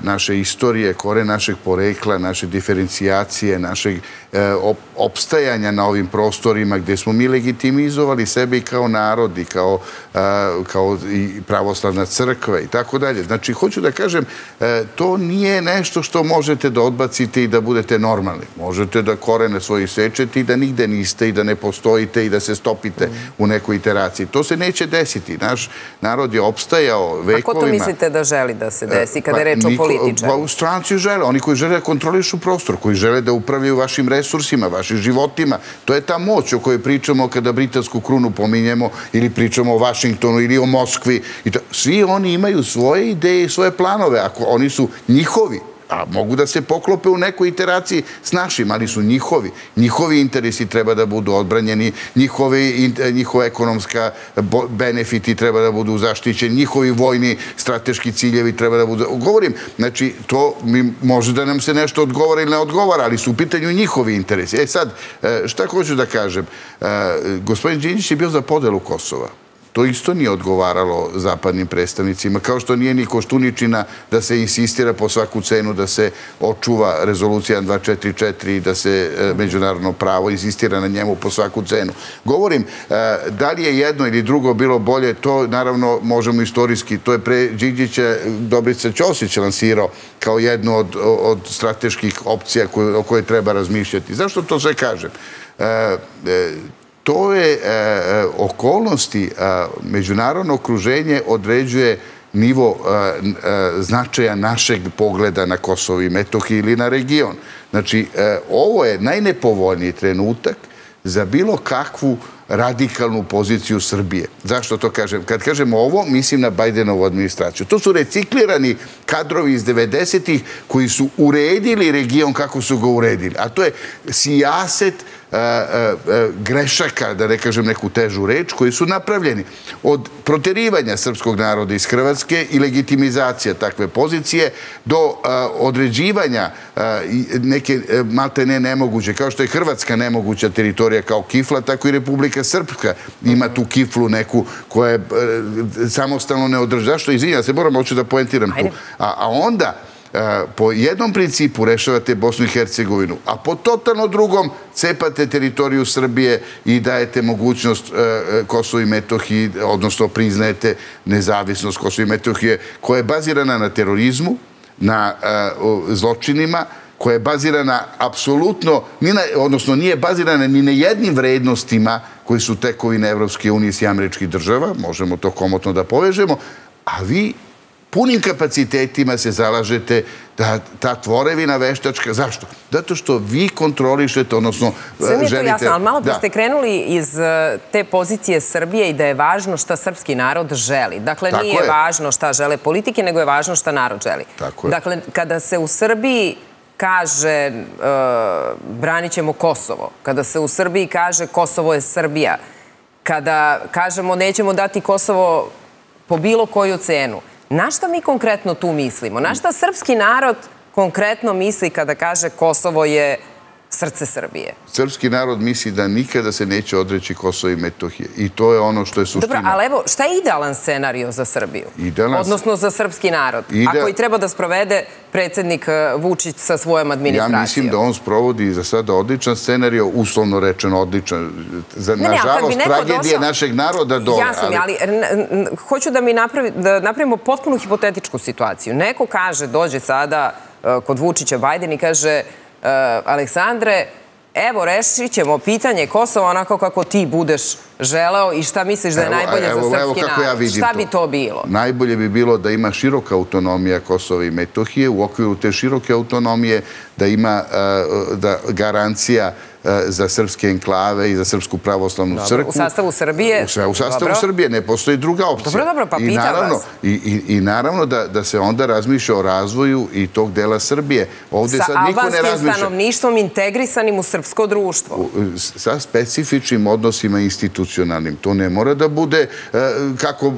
naše istorije, koren našeg porekla, naše diferencijacije, našeg E, opstajanja na ovim prostorima gdje smo mi legitimizovali sebe i kao narod i kao e, pravoslavna crkva i tako dalje. Znači, hoću da kažem, e, to nije nešto što možete da odbacite i da budete normalni. Možete da korene svoji sečete i da nigde niste i da ne postojite i da se stopite u nekoj iteraciji. To se neće desiti. Naš narod je opstajao vekovima. A ko to mislite da želi da se desi kada je reč o političaru? Pa u stranci žele. Oni koji žele da kontrolišu prostor, koji žele da upravljaju vašim resursima, resursima, vašim životima. To je ta moć o kojoj pričamo kada britansku krunu pominjemo ili pričamo o Vašingtonu ili o Moskvi. Svi oni imaju svoje ideje i svoje planove. Ako oni su njihovi, a mogu da se poklope u nekoj iteraciji s našim, ali su njihovi. Njihovi interesi treba da budu odbranjeni, njihove ekonomska benefiti treba da budu zaštićeni, njihovi vojni strateški ciljevi treba da budu... Govorim, znači, to može da nam se nešto odgovara ili ne odgovara, ali su u pitanju njihovi interesi. E sad, e, šta hoću da kažem? E, gospodin Đinjić je bio za podelu Kosova. To isto nije odgovaralo zapadnim predstavnicima, kao što nije ni Koštuničina da se insistira po svaku cenu da se očuva rezolucija 244 i da se e, međunarodno pravo insistira na njemu po svaku cenu. Govorim, e, da li je jedno ili drugo bilo bolje, to naravno možemo istorijski, to je pre Đinđića e, Dobrica Ćosić lansirao kao jednu od strateških opcija o kojoj treba razmišljati. Zašto to sve kažem? E, to je e, e, okolnosti, e, međunarodno okruženje određuje nivo e, e, značaja našeg pogleda na Kosovo i Metohiji ili na region. Znači, e, ovo je najnepovoljniji trenutak za bilo kakvu radikalnu poziciju Srbije. Zašto to kažem? Kad kažem ovo, mislim na Bajdenovu administraciju. To su reciklirani kadrovi iz 90-ih koji su uredili region kako su ga uredili. A to je sijaset grešaka, da ne kažem neku težu reč, koji su napravljeni od proterivanja srpskog naroda iz Hrvatske i legitimizacija takve pozicije do određivanja neke malte ne nemoguće, kao što je Hrvatska nemoguća teritorija kao kifla, tako i Republika Srpska ima tu kiflu neku koja je samostalno ne održa. Zašto? Izvinja se, moram oću da poentiram tu. A onda E, po jednom principu rešavate Bosnu i Hercegovinu, a po totalno drugom cepate teritoriju Srbije i dajete mogućnost e, e, Kosovo i Metohiji, odnosno priznajete nezavisnost Kosovo i Metohije, koja je bazirana na terorizmu, na zločinima koja je bazirana apsolutno, odnosno nije bazirana ni na jednim vrednostima koji su tekovine Evropske unije i američkih država, možemo to komotno da povežemo, a vi punim kapacitetima se zalažete da ta tvorevina veštačka, zašto? Zato što vi kontrolišete, odnosno želite... Sve mi je to jasno, ali malo da ste krenuli iz e, te pozicije Srbije i da je važno šta srpski narod želi. Dakle, nije važno šta žele politike, nego je važno šta narod želi. Tako je. Dakle, kada se u Srbiji kaže e, branit ćemo Kosovo, kada se u Srbiji kaže Kosovo je Srbija, kada kažemo nećemo dati Kosovo po bilo koju cenu, Na šta mi konkretno tu mislimo? Na šta srpski narod konkretno misli kada kaže Kosovo je srce Srbije? Srpski narod misli da nikada se neće odreći Kosovo i Metohije. I to je ono što je suština. Dobro, ali evo, šta je idealan scenario za Srbiju? Idealan... Odnosno za srpski narod. Ako i treba da sprovede predsjednik eh, Vučić sa svojom administracijom. Ja mislim da on sprovodi za sada odličan scenario, uslovno rečeno odličan. Nažalost, tragedije našeg naroda dole. Jasno mi, ali hoću da mi napravimo potpuno hipotetičku situaciju. Neko kaže, dođe sada eh, kod Vučića Bajden i kaže Aleksandre, evo, rešit ćemo pitanje Kosova onako kako ti budeš želeo i šta misliš da je najbolje za srpski narod? Šta bi to bilo? Najbolje bi bilo da ima široka autonomija Kosova i Metohije, u okviru te široke autonomije da ima eh, garancija E, za srpske enklave i za srpsku pravoslavnu crkvu. U sastavu Srbije? U sastavu Srbije, ne postoji druga opcija. Dobro, dobro, pa pitam vas. I naravno da se onda razmišlja o razvoju i tog dela Srbije. Sa albanskim stanovništvom integrisanim u srpsko društvo? Sa specifičnim odnosima institucionalnim. To ne mora da bude e, kako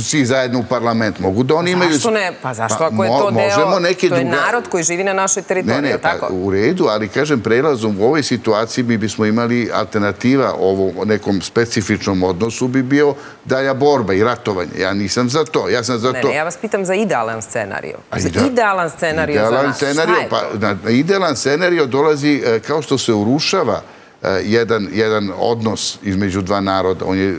svi zajedno u parlament mogu da oni imaju... Zašto ne? Pa zašto ako je to deo... To je narod koji živi na našoj teritoriji, Ne, ne, pa u redu, ali kažem, prelazom u ovoj situaciji mi bismo imali alternativa ovom nekom specifičnom odnosu bi bio dalja borba i ratovanje. Ja nisam za to. Ja sam za to. Ne, ja vas pitam za idealan scenariju. Za idealan scenariju za nas. Šta je to? Pa, idealan scenariju dolazi e, kao što se urušava Eh, jedan, jedan odnos između dva naroda. On je eh,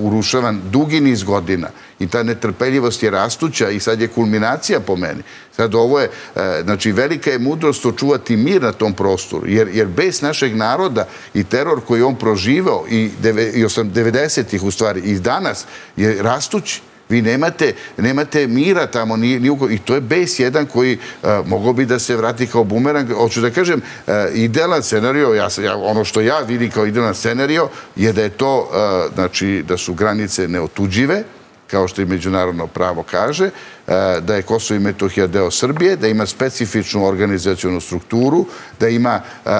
urušavan dugi niz godina i ta netrpeljivost je rastuća i sad je kulminacija po meni. Sad ovo je, eh, znači velika je mudrost očuvati mir na tom prostoru, jer bez našeg naroda i teror koji on proživao i 90-ih u stvari i danas je rastući. Vi nemate mira tamo i to je bes jedan koji e, mogo bi da se vrati kao bumerang. Hoću da kažem, e, idealan scenario, ono što ja vidim kao idealan scenario je da je to, e, znači da su granice neotuđive, kao što i međunarodno pravo kaže, e, da je Kosovo i Metohija deo Srbije, da ima specifičnu organizacijonu strukturu, da ima e,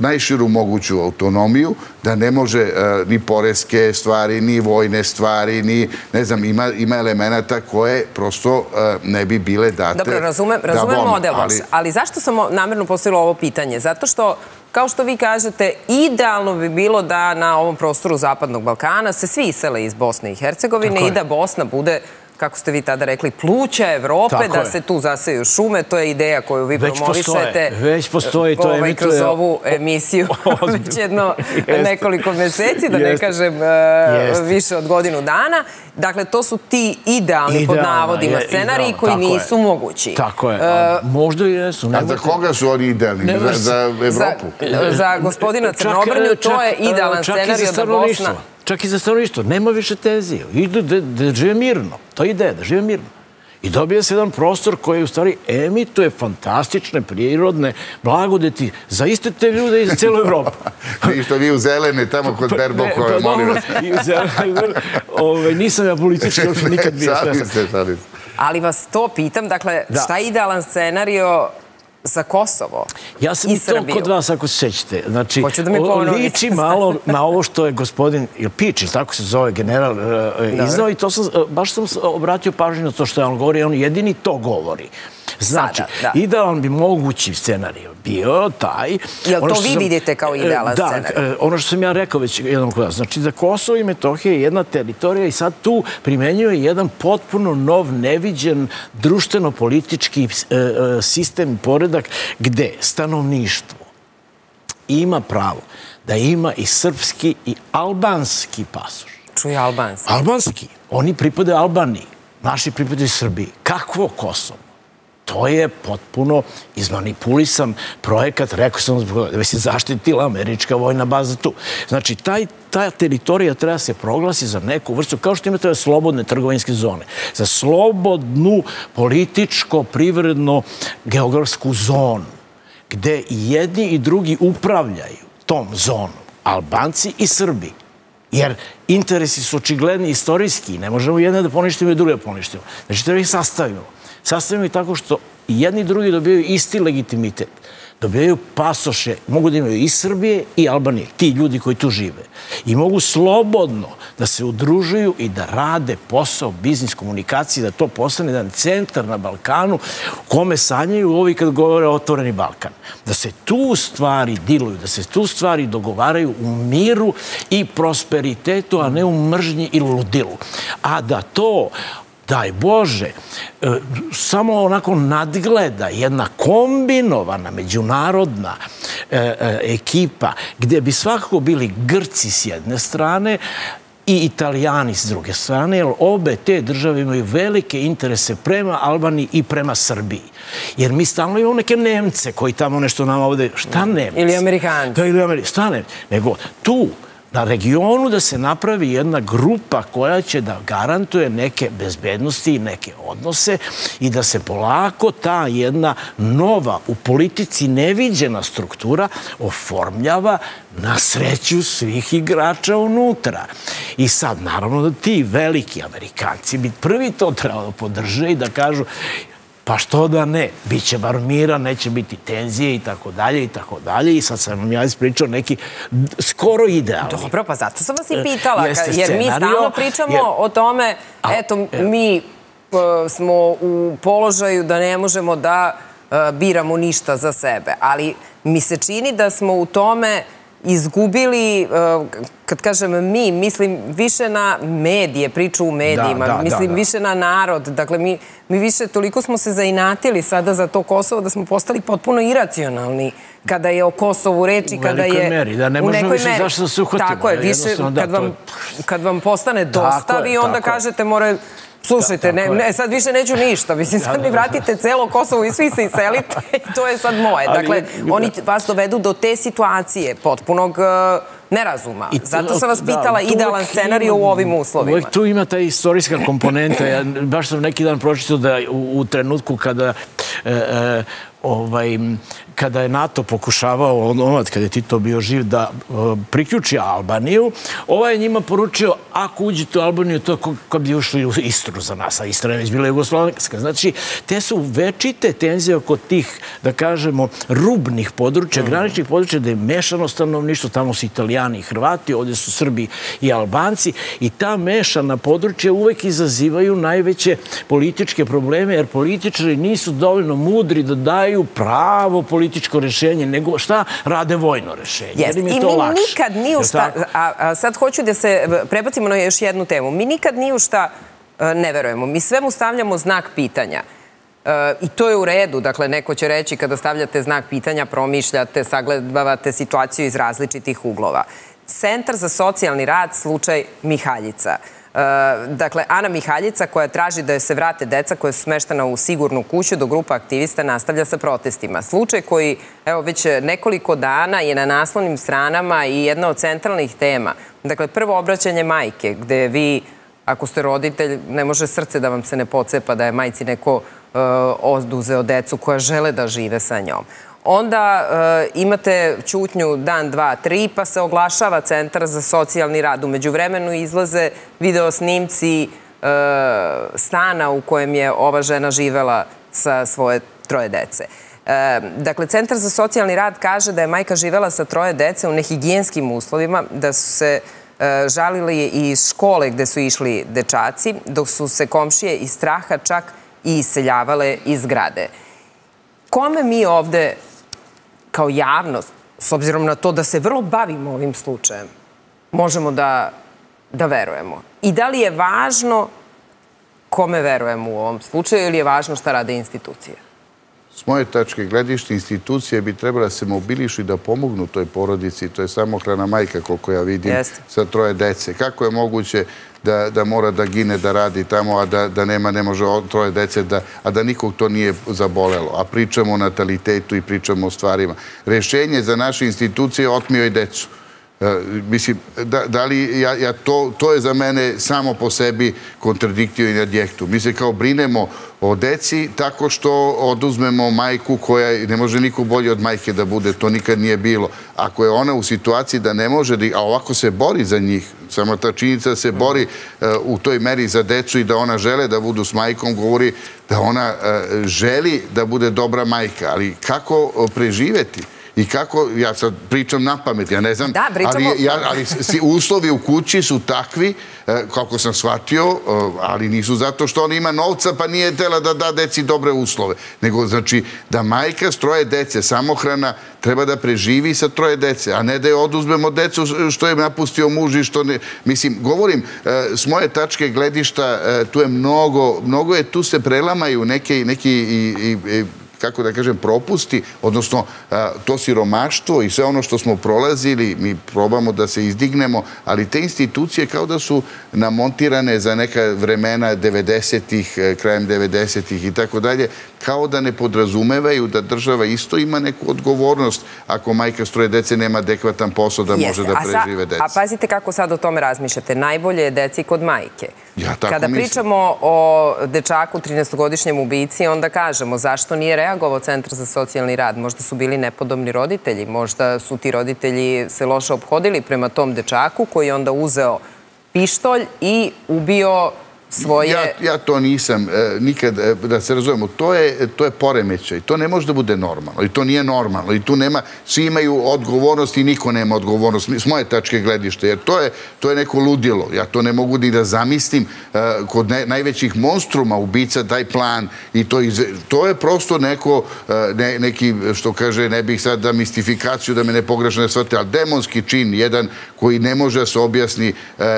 najširu moguću autonomiju, da ne može e, ni poreske stvari, ni vojne stvari, ni, ne znam, ima elemenata koje prosto ne bi bile date. Dobro, razumem model vaš, ali zašto sam namjerno postavila ovo pitanje? Zato što Kao što vi kažete, idealno bi bilo da na ovom prostoru Zapadnog Balkana se svi isele iz Bosne i Hercegovine i da Bosna bude kako ste vi tada rekli, pluća Evrope, da se tu zaseju šume. To je ideja koju vi promovišete. Već postoji. To je kroz ovu emisiju već jedno nekoliko meseci, da ne kažem e, više od godinu dana. Dakle, to su ti idealni pod navodima scenariji koji nisu mogući. Tako je. E, možda i jesu. A za koga su oni idealni? Za Evropu? Za gospodina Crnobrnju to je idealan scenarij da Bosna čak i za stanovništvo, nema više tenzije. Idu da žive mirno. To je ideja, da žive mirno. I dobija se jedan prostor koji u stvari emituje fantastične, prirodne blagodeti za iste te ljude iz cijelu Evropu. I što vi u zelene, tamo kod pa, Berbokove, pa molim vas. I u zelene, nisam ja politički, uopšte nikad bio. Šalim se, šalim se. Ali vas to pitam, dakle, šta je idealan scenario za Kosovo Ja sam i to kod vas, ako se sećate. Znači, liči malo na ovo što je gospodin Pić, ili tako se zove, general, e, iznao i to sam, e, baš sam obratio pažnju na to što je on govori, on jedini to govori. Znači, idealan bi mogući scenarij bio taj... Jel to vi vidite kao idealan scenarij? Da, e, ono što sam ja rekao već jednom kod vas. Znači, za Kosovo i Metohije je jedna teritorija i sad tu primenjuje jedan potpuno nov, neviđen društveno-politički e, e, sistem i poredak gde stanovništvo ima pravo da ima i srpski i albanski pasoš. Čuje albanski? Albanski. Oni pripade Albaniji. Naši pripade Srbiji. Kakvo Kosovo? To je potpuno izmanipulisan projekat, rekao sam, da bi se zaštitila američka vojna baza tu. Znači, taj, ta teritorija treba se proglasi za neku vrstu, kao što imate slobodne trgovinske zone, za slobodnu političko, privredno, geografsku zonu, gde i jedni i drugi upravljaju tom zonom, Albanci i Srbi. Jer interesi su očigledni istorijski, ne možemo jedne da poništimo i druge da poništimo. Znači, treba ih sastavimo sastavljeni tako što jedni i drugi dobijaju isti legitimitet. Dobijaju pasoše, mogu da imaju i Srbije i Albanije, ti ljudi koji tu žive. I mogu slobodno da se udružuju i da rade posao biznis komunikacije, da to postane jedan centar na Balkanu kome sanjaju ovi kad govore o otvoreni Balkan. Da se tu stvari diluju, da se tu stvari dogovaraju u miru i prosperitetu, a ne u mržnji i ludilu. A da to daj Bože, e, samo onako nadgleda jedna kombinovana međunarodna e, e, ekipa gdje bi svakako bili Grci s jedne strane, i Italijani s druge strane, jer obe te države imaju velike interese prema Albaniji i prema Srbiji. Jer mi stalno imamo neke Nemce koji tamo nešto nam ovde... Šta Nemce? Ili Amerikanci. Da, ili Amerikanci. Šta Nemce? Nego tu na regionu da se napravi jedna grupa koja će da garantuje neke bezbednosti i neke odnose i da se polako ta jedna nova u politici neviđena struktura oformljava na sreću svih igrača unutra. I sad, naravno da ti veliki Amerikanci bi prvi to trebalo podržati podrže i da kažu Pa što da ne? Biće bar mira, neće biti tenzije i tako dalje i tako dalje. I sad sam vam ja ispričao neki skoro idealni. Dobro, pa zato sam vas i pitala. Jer mi stalno pričamo o tome, eto, mi e, smo u položaju da ne možemo da e, biramo ništa za sebe. Ali mi se čini da smo u tome izgubili, e, kad kažem mi, mislim više na medije, priču u medijima, mislim više na narod. Dakle, mi više toliko smo se zainatili sada za to Kosovo da smo postali potpuno iracionalni kada je o Kosovu reči, kada je... U velikoj meri, da ne možemo više zašto se uhvatimo. Tako je, više kad vam postane dosta, vi onda kažete moraju Slušajte, ne, sad više neću ništa. Mislim, sad mi vratite celo Kosovo i svi se iselite i to je sad moje. Dakle, oni vas dovedu do te situacije potpunog e, nerazuma. Zato sam vas pitala idealan scenarij u ovim uslovima. Uvijek tu ima ta istorijska komponenta. Ja baš sam neki dan pročitao da u trenutku kada e, e, ovaj, kada je NATO pokušavao, onomad kada je Tito bio živ, da e, priključi Albaniju, ovaj je njima poručio, ako uđete u Albaniju, to kao bi ušli u Istru za nas, a Istra je već bila Jugoslovenska. Znači, te su večite tenzije oko tih, da kažemo, rubnih područja, mm. graničnih područja, da je mešano stanovništvo, tamo su Italijani i Hrvati, ovdje su Srbi i Albanci, i ta mešana područja uvek izazivaju najveće političke probleme, jer političari nisu dovoljno mudri da daju pravo političke političko rešenje, nego šta rade vojno rešenje. Jer im je to lakše. Mi nikad ni u šta, a sad hoću da se prebacimo na još jednu temu, mi nikad ni u šta e, ne verujemo. Mi sve mu stavljamo znak pitanja. E, I to je u redu. Dakle, neko će reći kada stavljate znak pitanja, promišljate, sagledavate situaciju iz različitih uglova. Centar za socijalni rad, slučaj Mihaljica. Eh, Eh, dakle, Ana Mihaljica koja traži da joj se vrate deca koja su smeštena u sigurnu kuću do grupa aktivista nastavlja sa protestima. Slučaj koji, evo, već nekoliko dana je na naslovnim stranama i jedna od centralnih tema. Dakle, prvo obraćanje majke, gde vi, ako ste roditelj, ne može srce da vam se ne pocepa da je majci neko eh, oduzeo decu koja žele da žive sa njom onda e, imate čutnju dan, dva, tri, pa se oglašava Centar za socijalni rad. Umeđu vremenu izlaze video snimci e, stana u kojem je ova žena živela sa svoje troje dece. E, dakle, Centar za socijalni rad kaže da je majka živela sa troje dece u nehigijenskim uslovima, da su se e, žalili iz škole gde su išli dečaci, dok su se komšije iz straha čak i iseljavale iz grade. Kome mi ovde kao javnost, s obzirom na to da se vrlo bavimo ovim slučajem, možemo da, da verujemo. I da li je važno kome verujemo u ovom slučaju ili je važno šta rade institucije? S moje tačke gledište, institucije bi trebala se mobilišu i da pomognu toj porodici. To je samohrana majka, koliko ja vidim, sa troje dece. Kako je moguće da mora da gine, da radi tamo, a da nema, ne može troje dece, a da nikog to nije zabolelo. A pričamo o natalitetu i pričamo o stvarima. Rešenje za naše institucije je otmio i decu. E, mislim, da li, ja, to, to je za mene samo po sebi kontradiktio i nadjektu. Mi se kao brinemo o deci tako što oduzmemo majku koja ne može niko bolje od majke da bude, to nikad nije bilo. Ako je ona u situaciji da ne može, a ovako se bori za njih, samo ta činjenica se bori e, u toj meri za decu i da ona žele da budu s majkom, govori da ona e, želi da bude dobra majka, ali kako preživeti? I kako, ja sad pričam na pamet, ja ne znam, ali uslovi u kući su takvi, e, kako sam shvatio, e, ali nisu zato što on ima novca pa nije tela da da deci dobre uslove. Nego, znači, da majka s troje dece, samohrana, treba da preživi sa troje dece, a ne da je oduzmemo decu što je napustio muž i što ne... Mislim, govorim, e, s moje tačke gledišta, tu je mnogo, mnogo je, tu se prelamaju neki kako da kažem, propusti, odnosno to siromaštvo i sve ono što smo prolazili, mi probamo da se izdignemo, ali te institucije kao da su namontirane za neka vremena 90-ih, e, krajem 90-ih i tako dalje, kao da ne podrazumevaju da država isto ima neku odgovornost ako majka stroje dece nema adekvatan posao da može da prežive dece. A pazite kako sad o tome razmišljate. Najbolje je deci kod majke. Ja tako Kada pričamo o dečaku 13-godišnjem ubici, onda kažemo zašto nije reagovao Centar za socijalni rad. Možda su bili nepodobni roditelji, možda su ti roditelji se loše obhodili prema tom dečaku koji je onda uzeo pištolj i ubio svoje... Ja to nisam e, nikad, e, da se razumemo, to je poremećaj. To ne može da bude normalno i to nije normalno. I tu nema, svi imaju odgovornost i niko nema odgovornost s moje tačke gledište, jer to je neko ludilo. Ja to ne mogu ni da zamislim e, kod najvećih monstruma ubica, taj plan i to je prosto neko, neki, što kaže, ne bih sad da mistifikaciju, da me ne pogrešno ne shvate, ali demonski čin, jedan koji ne može da se objasni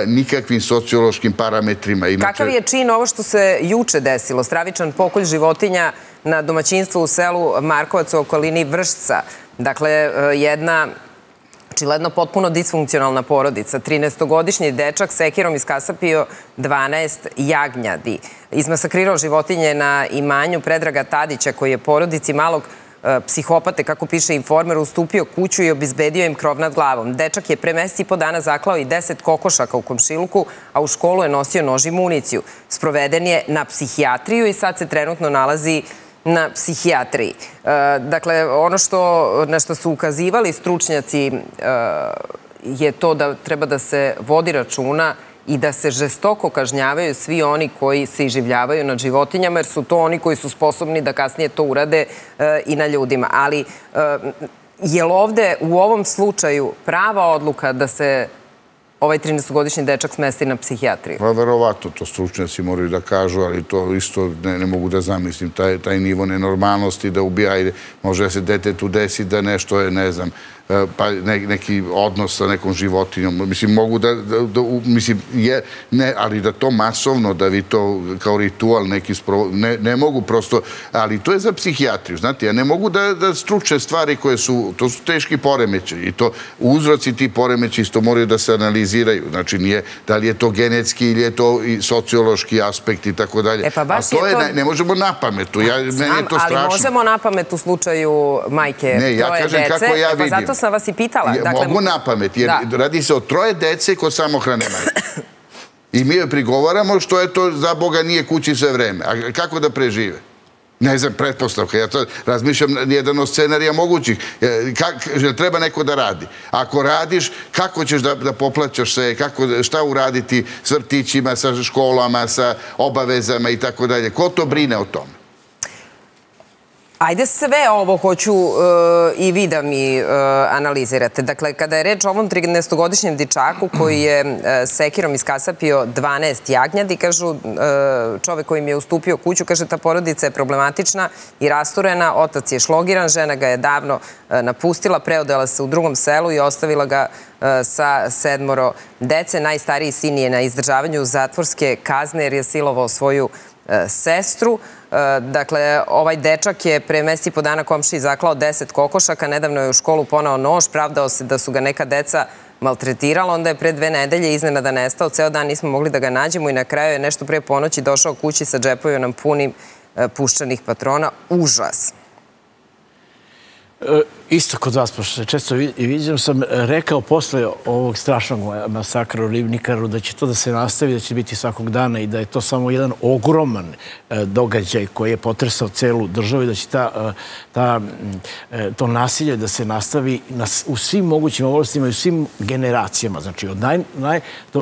nikakvim sociološkim parametrima. Kakav kakav je čin ovo što se juče desilo? Stravičan pokolj životinja na domaćinstvu u selu Markovac u okolini Vršca. Dakle, e, jedna očiledno potpuno disfunkcionalna porodica. 13-godišnji dečak sekirom iskasapio 12 jagnjadi. Izmasakrirao životinje na imanju Predraga Tadića koji je porodici malog E, psihopate, kako piše informer, ustupio kuću i obizbedio im krov nad glavom. Dečak je pre meseci i po dana zaklao i deset kokošaka u komšiluku, a u školu je nosio nož i municiju. Sproveden je na psihijatriju i sad se trenutno nalazi na psihijatriji. E, dakle, ono na što su ukazivali stručnjaci e, je to da treba da se vodi računa i da se žestoko kažnjavaju svi oni koji se iživljavaju nad životinjama, jer su to oni koji su sposobni da kasnije to urade e, i na ljudima. Ali e, je li ovde u ovom slučaju prava odluka da se ovaj 13-godišnji dečak smesti na psihijatriju? Pa verovato, to stručnjaci moraju da kažu, ali to isto ne mogu da zamislim. Taj nivo nenormalnosti da ubija, može se dete tu desi da nešto je, ne znam, E, pa neki odnos sa nekom životinjom. Mislim, mogu da, mislim, je, ne, ali da to masovno, da vi to kao ritual neki sprovo, ne mogu prosto, ali to je za psihijatriju, znate, ja ne mogu da struče stvari koje su, to su teški poremeće i to uzroci ti poremeće isto moraju da se analiziraju. Znači, nije, da li je to genetski ili je to i sociološki aspekt i tako dalje. E pa baš je to... Ne možemo na pametu, ja, meni je to strašno. Ali možemo na pamet u slučaju majke dece. Ne, ja kažem kako ja e pa vidim sam vas i pitala. Dakle, mogu na pamet, jer radi se o troje dece kod samohrane majke. I mi joj prigovaramo što je to za Boga nije kući sve vreme. A kako da prežive? Ne znam, pretpostavka. Ja to razmišljam jedan od scenarija mogućih. Treba neko da radi. Ako radiš, kako ćeš da poplaćaš se, šta uraditi s vrtićima, sa školama, sa obavezama i tako dalje. Ko to brine o tome? Ajde sve ovo hoću e, i vi da mi e, analizirate. Dakle, kada je reč o ovom 13-godišnjem dičaku koji je e, sekirom iskasapio 12 jagnjadi, kažu čovek koji mi je ustupio kuću, kaže ta porodica je problematična i rasturena, otac je šlogiran, žena ga je davno napustila, preodela se u drugom selu i ostavila ga sa sedmoro dece. Najstariji sin je na izdržavanju zatvorske kazne jer je silovao svoju E, sestru. E, dakle, ovaj dečak je pre mesti po dana komši zaklao deset kokošaka, nedavno je u školu ponao nož, pravdao se da su ga neka deca maltretirala, onda je pre dve nedelje iznenada nestao, ceo dan nismo mogli da ga nađemo i na kraju je nešto pre ponoći došao kući sa džepovima nam punim e, puščanih patrona. Užas. E, isto kod vas, pošto se često vidim, sam rekao posle ovog strašnog masakra u Ribnikaru da će to da se nastavi, da će biti svakog dana i da je to samo jedan ogroman e, događaj koji je potresao celu državu i da će e, e, to nasilje da se nastavi u svim mogućim oblastima i u svim generacijama. Znači,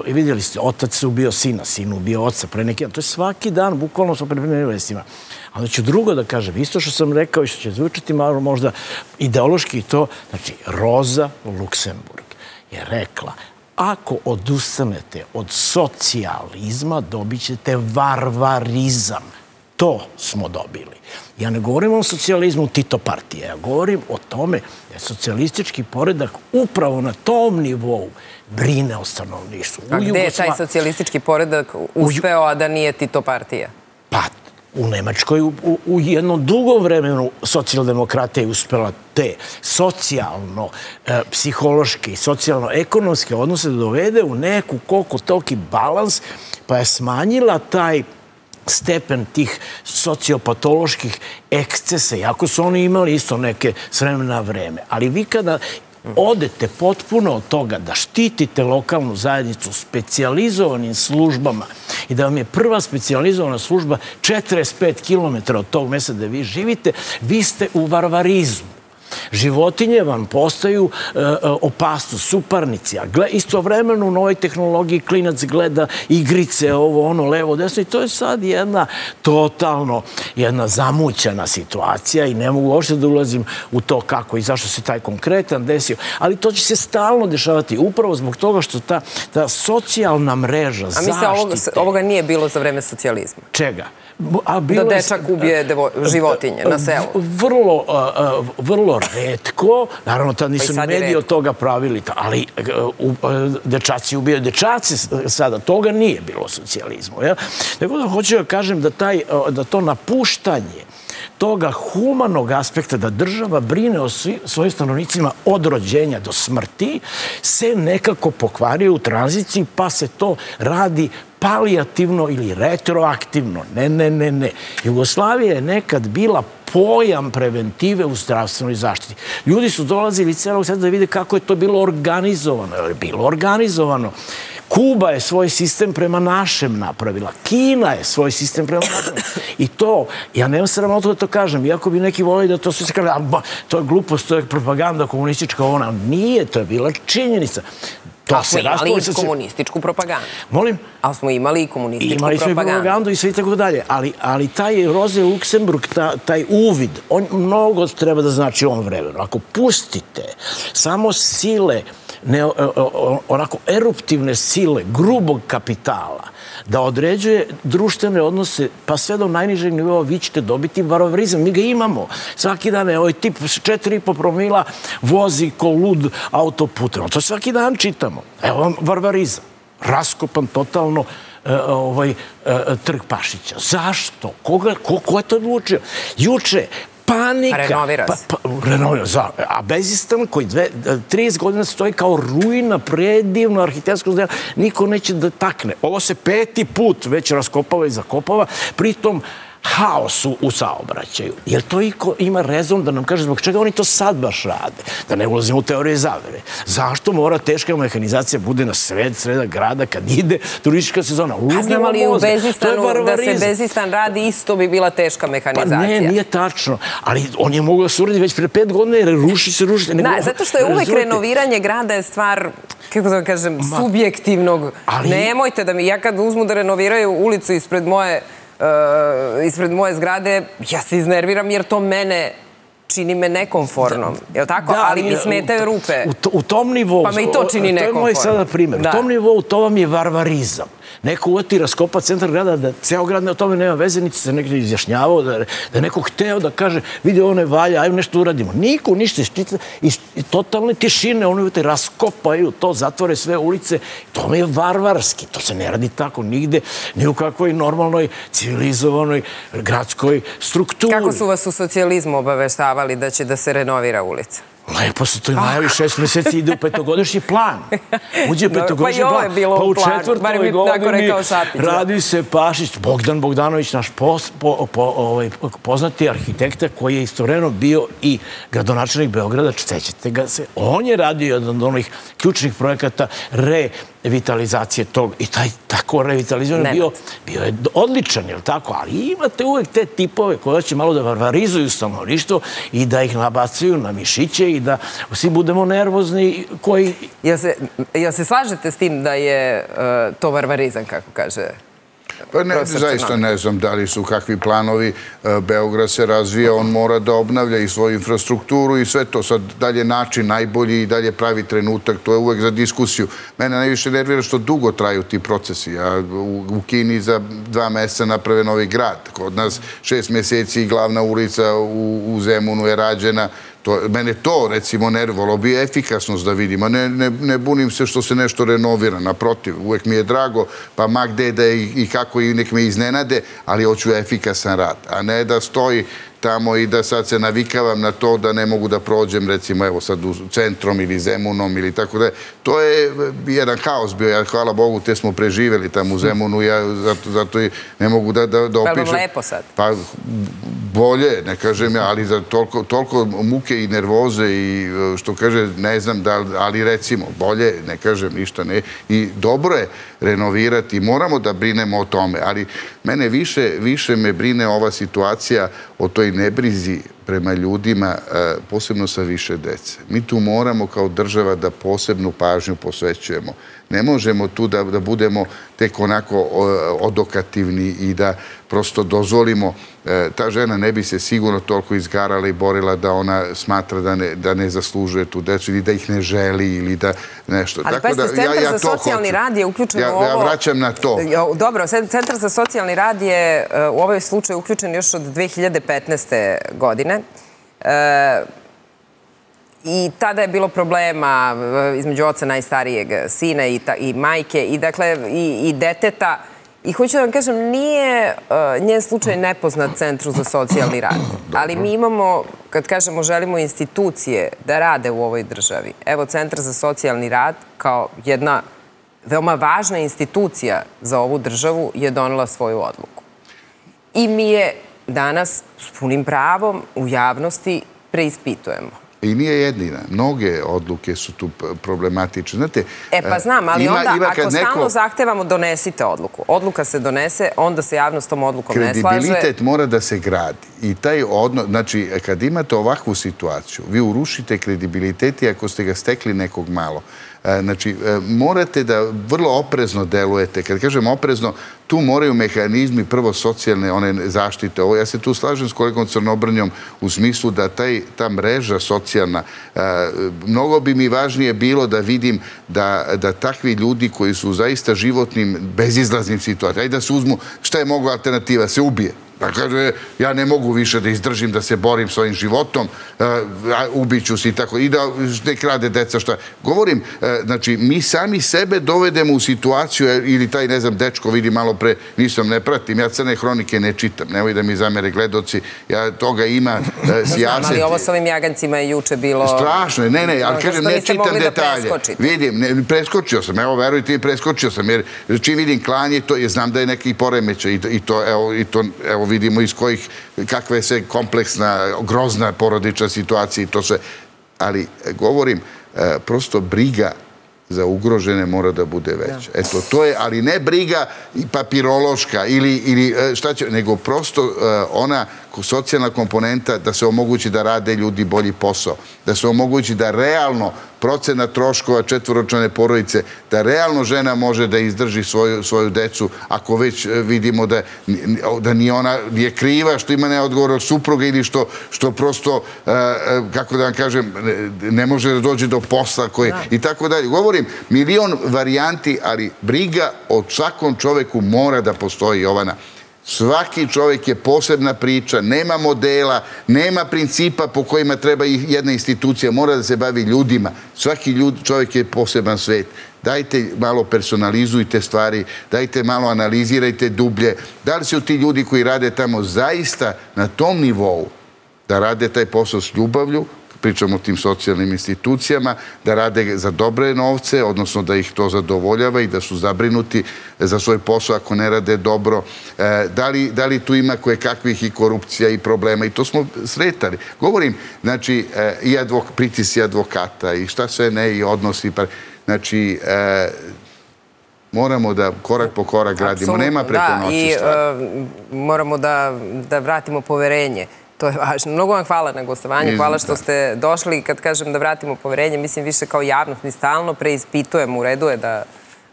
vidjeli ste, otac se ubio sina, sin ubio oca pre neki dan. To je svaki dan, bukvalno smo prepremljeni vestima. Ali ću drugo da kažem, isto što sam rekao i što će zvučati malo možda ideološki to, znači Roza Luksemburg je rekla ako odustanete od socijalizma, dobit ćete varvarizam. To smo dobili. Ja ne govorim o socijalizmu Tito partije, ja govorim o tome da je socijalistički poredak upravo na tom nivou brine o stanovništvu. A gde je taj socijalistički poredak uspeo, a da nije Tito partija? Pa, u Nemačkoj u jednom dugom vremenu socijaldemokrate je uspela te socijalno, e, psihološke socijalno-ekonomske odnose da dovede u neku koliko toki balans, pa je smanjila taj stepen tih sociopatoloških ekscese, jako su oni imali isto neke s vremena vreme. Ali vi kada odete potpuno od toga da štitite lokalnu zajednicu specializovanim službama i da vam je prva specializovana služba 45 km od tog mjesta gde vi živite, vi ste u varvarizmu životinje vam postaju e, e, opasno, suparnici. Isto vremeno u novoj tehnologiji klinac gleda igrice, ovo, ono, levo, desno i to je sad jedna totalno jedna zamućena situacija i ne mogu uopšte da ulazim u to kako i zašto se taj konkretan desio. Ali to će se stalno dešavati upravo zbog toga što ta socijalna mreža zaštite... A misle, ovoga nije bilo za vreme socijalizma? Čega? Da dečak ubije životinje na selu? Vrlo redko. Naravno, tad nisu pa mediji od toga pravili. Ali dečaci ubijaju dečaci sada. Toga nije bilo socijalizmu. Tako da hoću da kažem da to napuštanje toga humanog aspekta da država brine o svojim stanovnicima od rođenja do smrti se nekako pokvario u tranziciji pa se to radi palijativno ili retroaktivno. Ne, ne, ne, ne. Jugoslavija je nekad bila pojam preventive u zdravstvenoj zaštiti. Ljudi su dolazili iz celog sveta da vide kako je to bilo organizovano. Je bilo organizovano. Kuba je svoj sistem prema našem napravila. Kina je svoj sistem prema našem. I to, ja nemam sramotu da to kažem, iako bi neki volili da to sve se kaže, to je glupost, to je propaganda komunistička, ona nije, to je bila činjenica. To Ali smo imali i komunističku propagandu. Molim? Ali smo imali i komunističku propagandu. Imali smo i propagandu i sve i tako dalje. Ali taj Roze Luksemburg, taj uvid, on mnogo treba da znači u ovom vremenu. Ako pustite samo sile, onako eruptivne sile, grubog kapitala, da određuje društvene odnose, pa sve do najnižeg nivoa vi ćete dobiti varovrizam. Mi ga imamo. Svaki dan je ovaj tip 4,5 promila vozi ko lud autoputom. To svaki dan čitamo. Evo vam varvarizam. Raskopan totalno e, ovaj, e, trg Pašića. Zašto? Koga, ko, ko je to odlučio? Juče, panika. Renovira pa, se. Pa, renovira, za. A Bezistan koji dve, 30 godina stoji kao ruina, predivno arhiteksko zdanje, niko neće da takne. Ovo se peti put već raskopava i zakopava, pritom haos u saobraćaju. Jer to ima rezon da nam kaže zbog čega oni to sad baš rade? Da ne ulazimo u teorije zavere. Zašto mora teška mehanizacija bude na sred, sreda grada kad ide turistička sezona? A znam li u Bezistanu da se Bezistan radi isto bi bila teška mehanizacija? Pa ne, nije tačno. Ali on je mogu da se uradi već pre pet godina jer ruši se, ruši se. Da, zato što je uvek renoviranje grada je stvar kako da kažem, subjektivnog. Nemojte da mi, ja kad uzmu da renoviraju ulicu ispred moje ispred moje zgrade, ja se iznerviram jer to mene čini me nekonfornom, je li tako? Ali mi smetaju rupe. U tom nivou... Pa me i to čini nekonfornom. To je moj sada primjer. U tom nivou to vam je varvarizam neko uvati raskopa centar grada, da ceo grad o tome nema veze, niti se nekdo izjašnjavao, da, neko hteo da kaže, vidi ovo ne valja, ajmo nešto uradimo. Niko, ništa, ištita, i, i totalne tišine, oni uvati raskopaju to, zatvore sve ulice. To mi je varvarski, to se ne radi tako nigde, ni u kakvoj normalnoj, civilizovanoj, gradskoj strukturi. Kako su vas u socijalizmu obaveštavali da će da se renovira ulica? Lepo se to i najavi šest meseci ide u petogodišnji plan. Uđe petogodišnji plan. Pa i ovo je bilo pa u planu. Pa u četvrtoj godini radi se Pašić, Bogdan Bogdanović, naš ovaj, poznati arhitekta koji je istovremeno bio i gradonačelnik Beograda, čećete ga se. On je radio jedan od onih ključnih projekata re revitalizacije tog i taj tako revitalizovan bio, bio je odličan, je tako? Ali imate uvek te tipove koje će malo da varvarizuju stanovništvo i da ih nabacuju na mišiće i da svi budemo nervozni koji... Jel se, jel se slažete s tim da je uh, to varvarizam, kako kaže Pa ne, zaista ne znam da li su kakvi planovi. E, Beograd se razvija, on mora da obnavlja i svoju infrastrukturu i sve to. Sad dalje način najbolji i dalje pravi trenutak, to je uvek za diskusiju. Mene najviše nervira što dugo traju ti procesi. U Kini za dva meseca naprave novi grad. Kod nas šest meseci glavna ulica u Zemunu je rađena Mene to, recimo, nervolo bi efikasnost da vidim, a ne bunim se što se nešto renovira, naprotiv, uvek mi je drago, pa ma gde da i kako i nek me iznenade, ali hoću efikasan rad, a ne da stoji tamo i da sad se navikavam na to da ne mogu da prođem, recimo, evo sad u centrom ili Zemunom ili tako da. To je jedan haos bio, ja hvala Bogu, te smo preživeli tamo u Zemunu, ja zato i ne mogu da opišem. Pa vam lepo sad? Pa bolje, ne kažem ja, ali za toliko muke i nervoze i što kaže, ne znam, ali recimo, bolje, ne kažem ništa, ne. I dobro je renovirati, moramo da brinemo o tome, ali mene više više me brine ova situacija o toj nebrizi prema ljudima, e, posebno sa više dece. Mi tu moramo kao država da posebnu pažnju posvećujemo. Ne možemo tu da budemo tek onako odokativni i da prosto dozvolimo. E, ta žena ne bi se sigurno toliko izgarala i borila da ona smatra da ne zaslužuje tu decu ili da ih ne želi ili da nešto. Ali pa jeste, Centar za socijalni rad je uključen u ovo... Ja vraćam na to. Dobro, Centar za socijalni rad je u ovoj slučaju uključen još od 2015. godine. E, I tada je bilo problema između oca najstarijeg sina i majke i dakle i deteta. I hoću da vam kažem, nije uh, njen slučaj nepoznat Centru za socijalni rad. Ali mi imamo, kad kažemo želimo institucije da rade u ovoj državi, evo Centar za socijalni rad kao jedna veoma važna institucija za ovu državu je donela svoju odluku. I mi je danas s punim pravom u javnosti preispitujemo. I nije jedina. Mnoge odluke su tu problematične. Znate, e pa znam, ali onda ako stalno zahtevamo, donesite odluku. Odluka se donese, onda se javnost tom odlukom ne slaže. Kredibilitet mora da se gradi. I taj odnos, znači, kad imate ovakvu situaciju, vi urušite kredibilitet i ako ste ga stekli nekog malo, E, E, znači, e, morate da vrlo oprezno delujete. Kad kažem oprezno, tu moraju mehanizmi prvo socijalne one zaštite. Ja se tu slažem s kolegom Crnobrnjom u smislu da ta mreža socijalna, e, mnogo bi mi važnije bilo da vidim da takvi ljudi koji su zaista životnim, bezizlaznim situacijama, ajde da se uzmu, šta je mogo alternativa? Se ubije. Pa kaže, ja ne mogu više da izdržim, da se borim s ovim životom, e, ubiću se i tako, i da ne krade deca šta. Govorim, e, znači, mi sami sebe dovedemo u situaciju, e, ili taj, ne znam, dečko vidi malo pre, nisam, ne pratim, ja crne hronike ne čitam, nemoj da mi zamere gledoci, ja toga ima sjaset. Ali ovo s ovim jagancima je juče bilo... Strašno je, ne, ne, ali kažem, ne čitam detalje. Vidim, preskočio sam, evo, verujte, preskočio sam, jer čim vidim klanje, znam da je neki poremećaj i to, evo, vidimo iz kojih, kakva je kompleksna, grozna porodična situacija i to sve. Ali, govorim, e, prosto briga za ugrožene mora da bude veća. Eto, to je, ali ne briga papirološka ili e, šta će, nego prosto e, ona socijalna komponenta da se omogući da rade ljudi bolji posao, da se omogući da realno procena troškova četvoročane porodice, da realno žena može da izdrži svoju decu, ako već e, vidimo da nije ona nije kriva, što ima neodgovor od supruga ili što prosto, e, e, kako da vam kažem, ne može da dođe do posla i tako dalje. Govorim, milion varijanti, ali briga o svakom čoveku mora da postoji, Jovana. Svaki čovjek je posebna priča, nema modela, nema principa po kojima treba jedna institucija, mora da se bavi ljudima. Svaki čovjek je poseban svet. Dajte malo personalizujte stvari, dajte malo analizirajte dublje. Da li su ti ljudi koji rade tamo zaista na tom nivou da rade taj posao s ljubavlju, pričamo o tim socijalnim institucijama, da rade za dobre novce, odnosno da ih to zadovoljava i da su zabrinuti za svoj posao ako ne rade dobro. E, da li tu ima koje kakvih i korupcija i problema? I to smo sretali. Govorim, znači, e, i pritisci advokata i šta sve ne i odnosi. Pa, znači, e, moramo da korak po korak gradimo. Nema preko noći stvari. I moramo da vratimo poverenje To je važno. Mnogo vam hvala na gostovanje. Hvala što ste došli. Kad kažem da vratimo poverenje, mislim više kao javnost. Mi stalno preispitujemo. U redu je da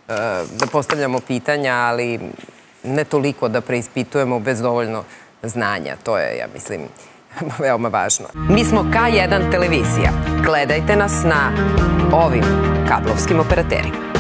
e, postavljamo pitanja, ali ne toliko da preispitujemo bez dovoljno znanja. To je, ja mislim, veoma važno. Mi smo K1 televizija. Gledajte nas na ovim kablovskim operaterima.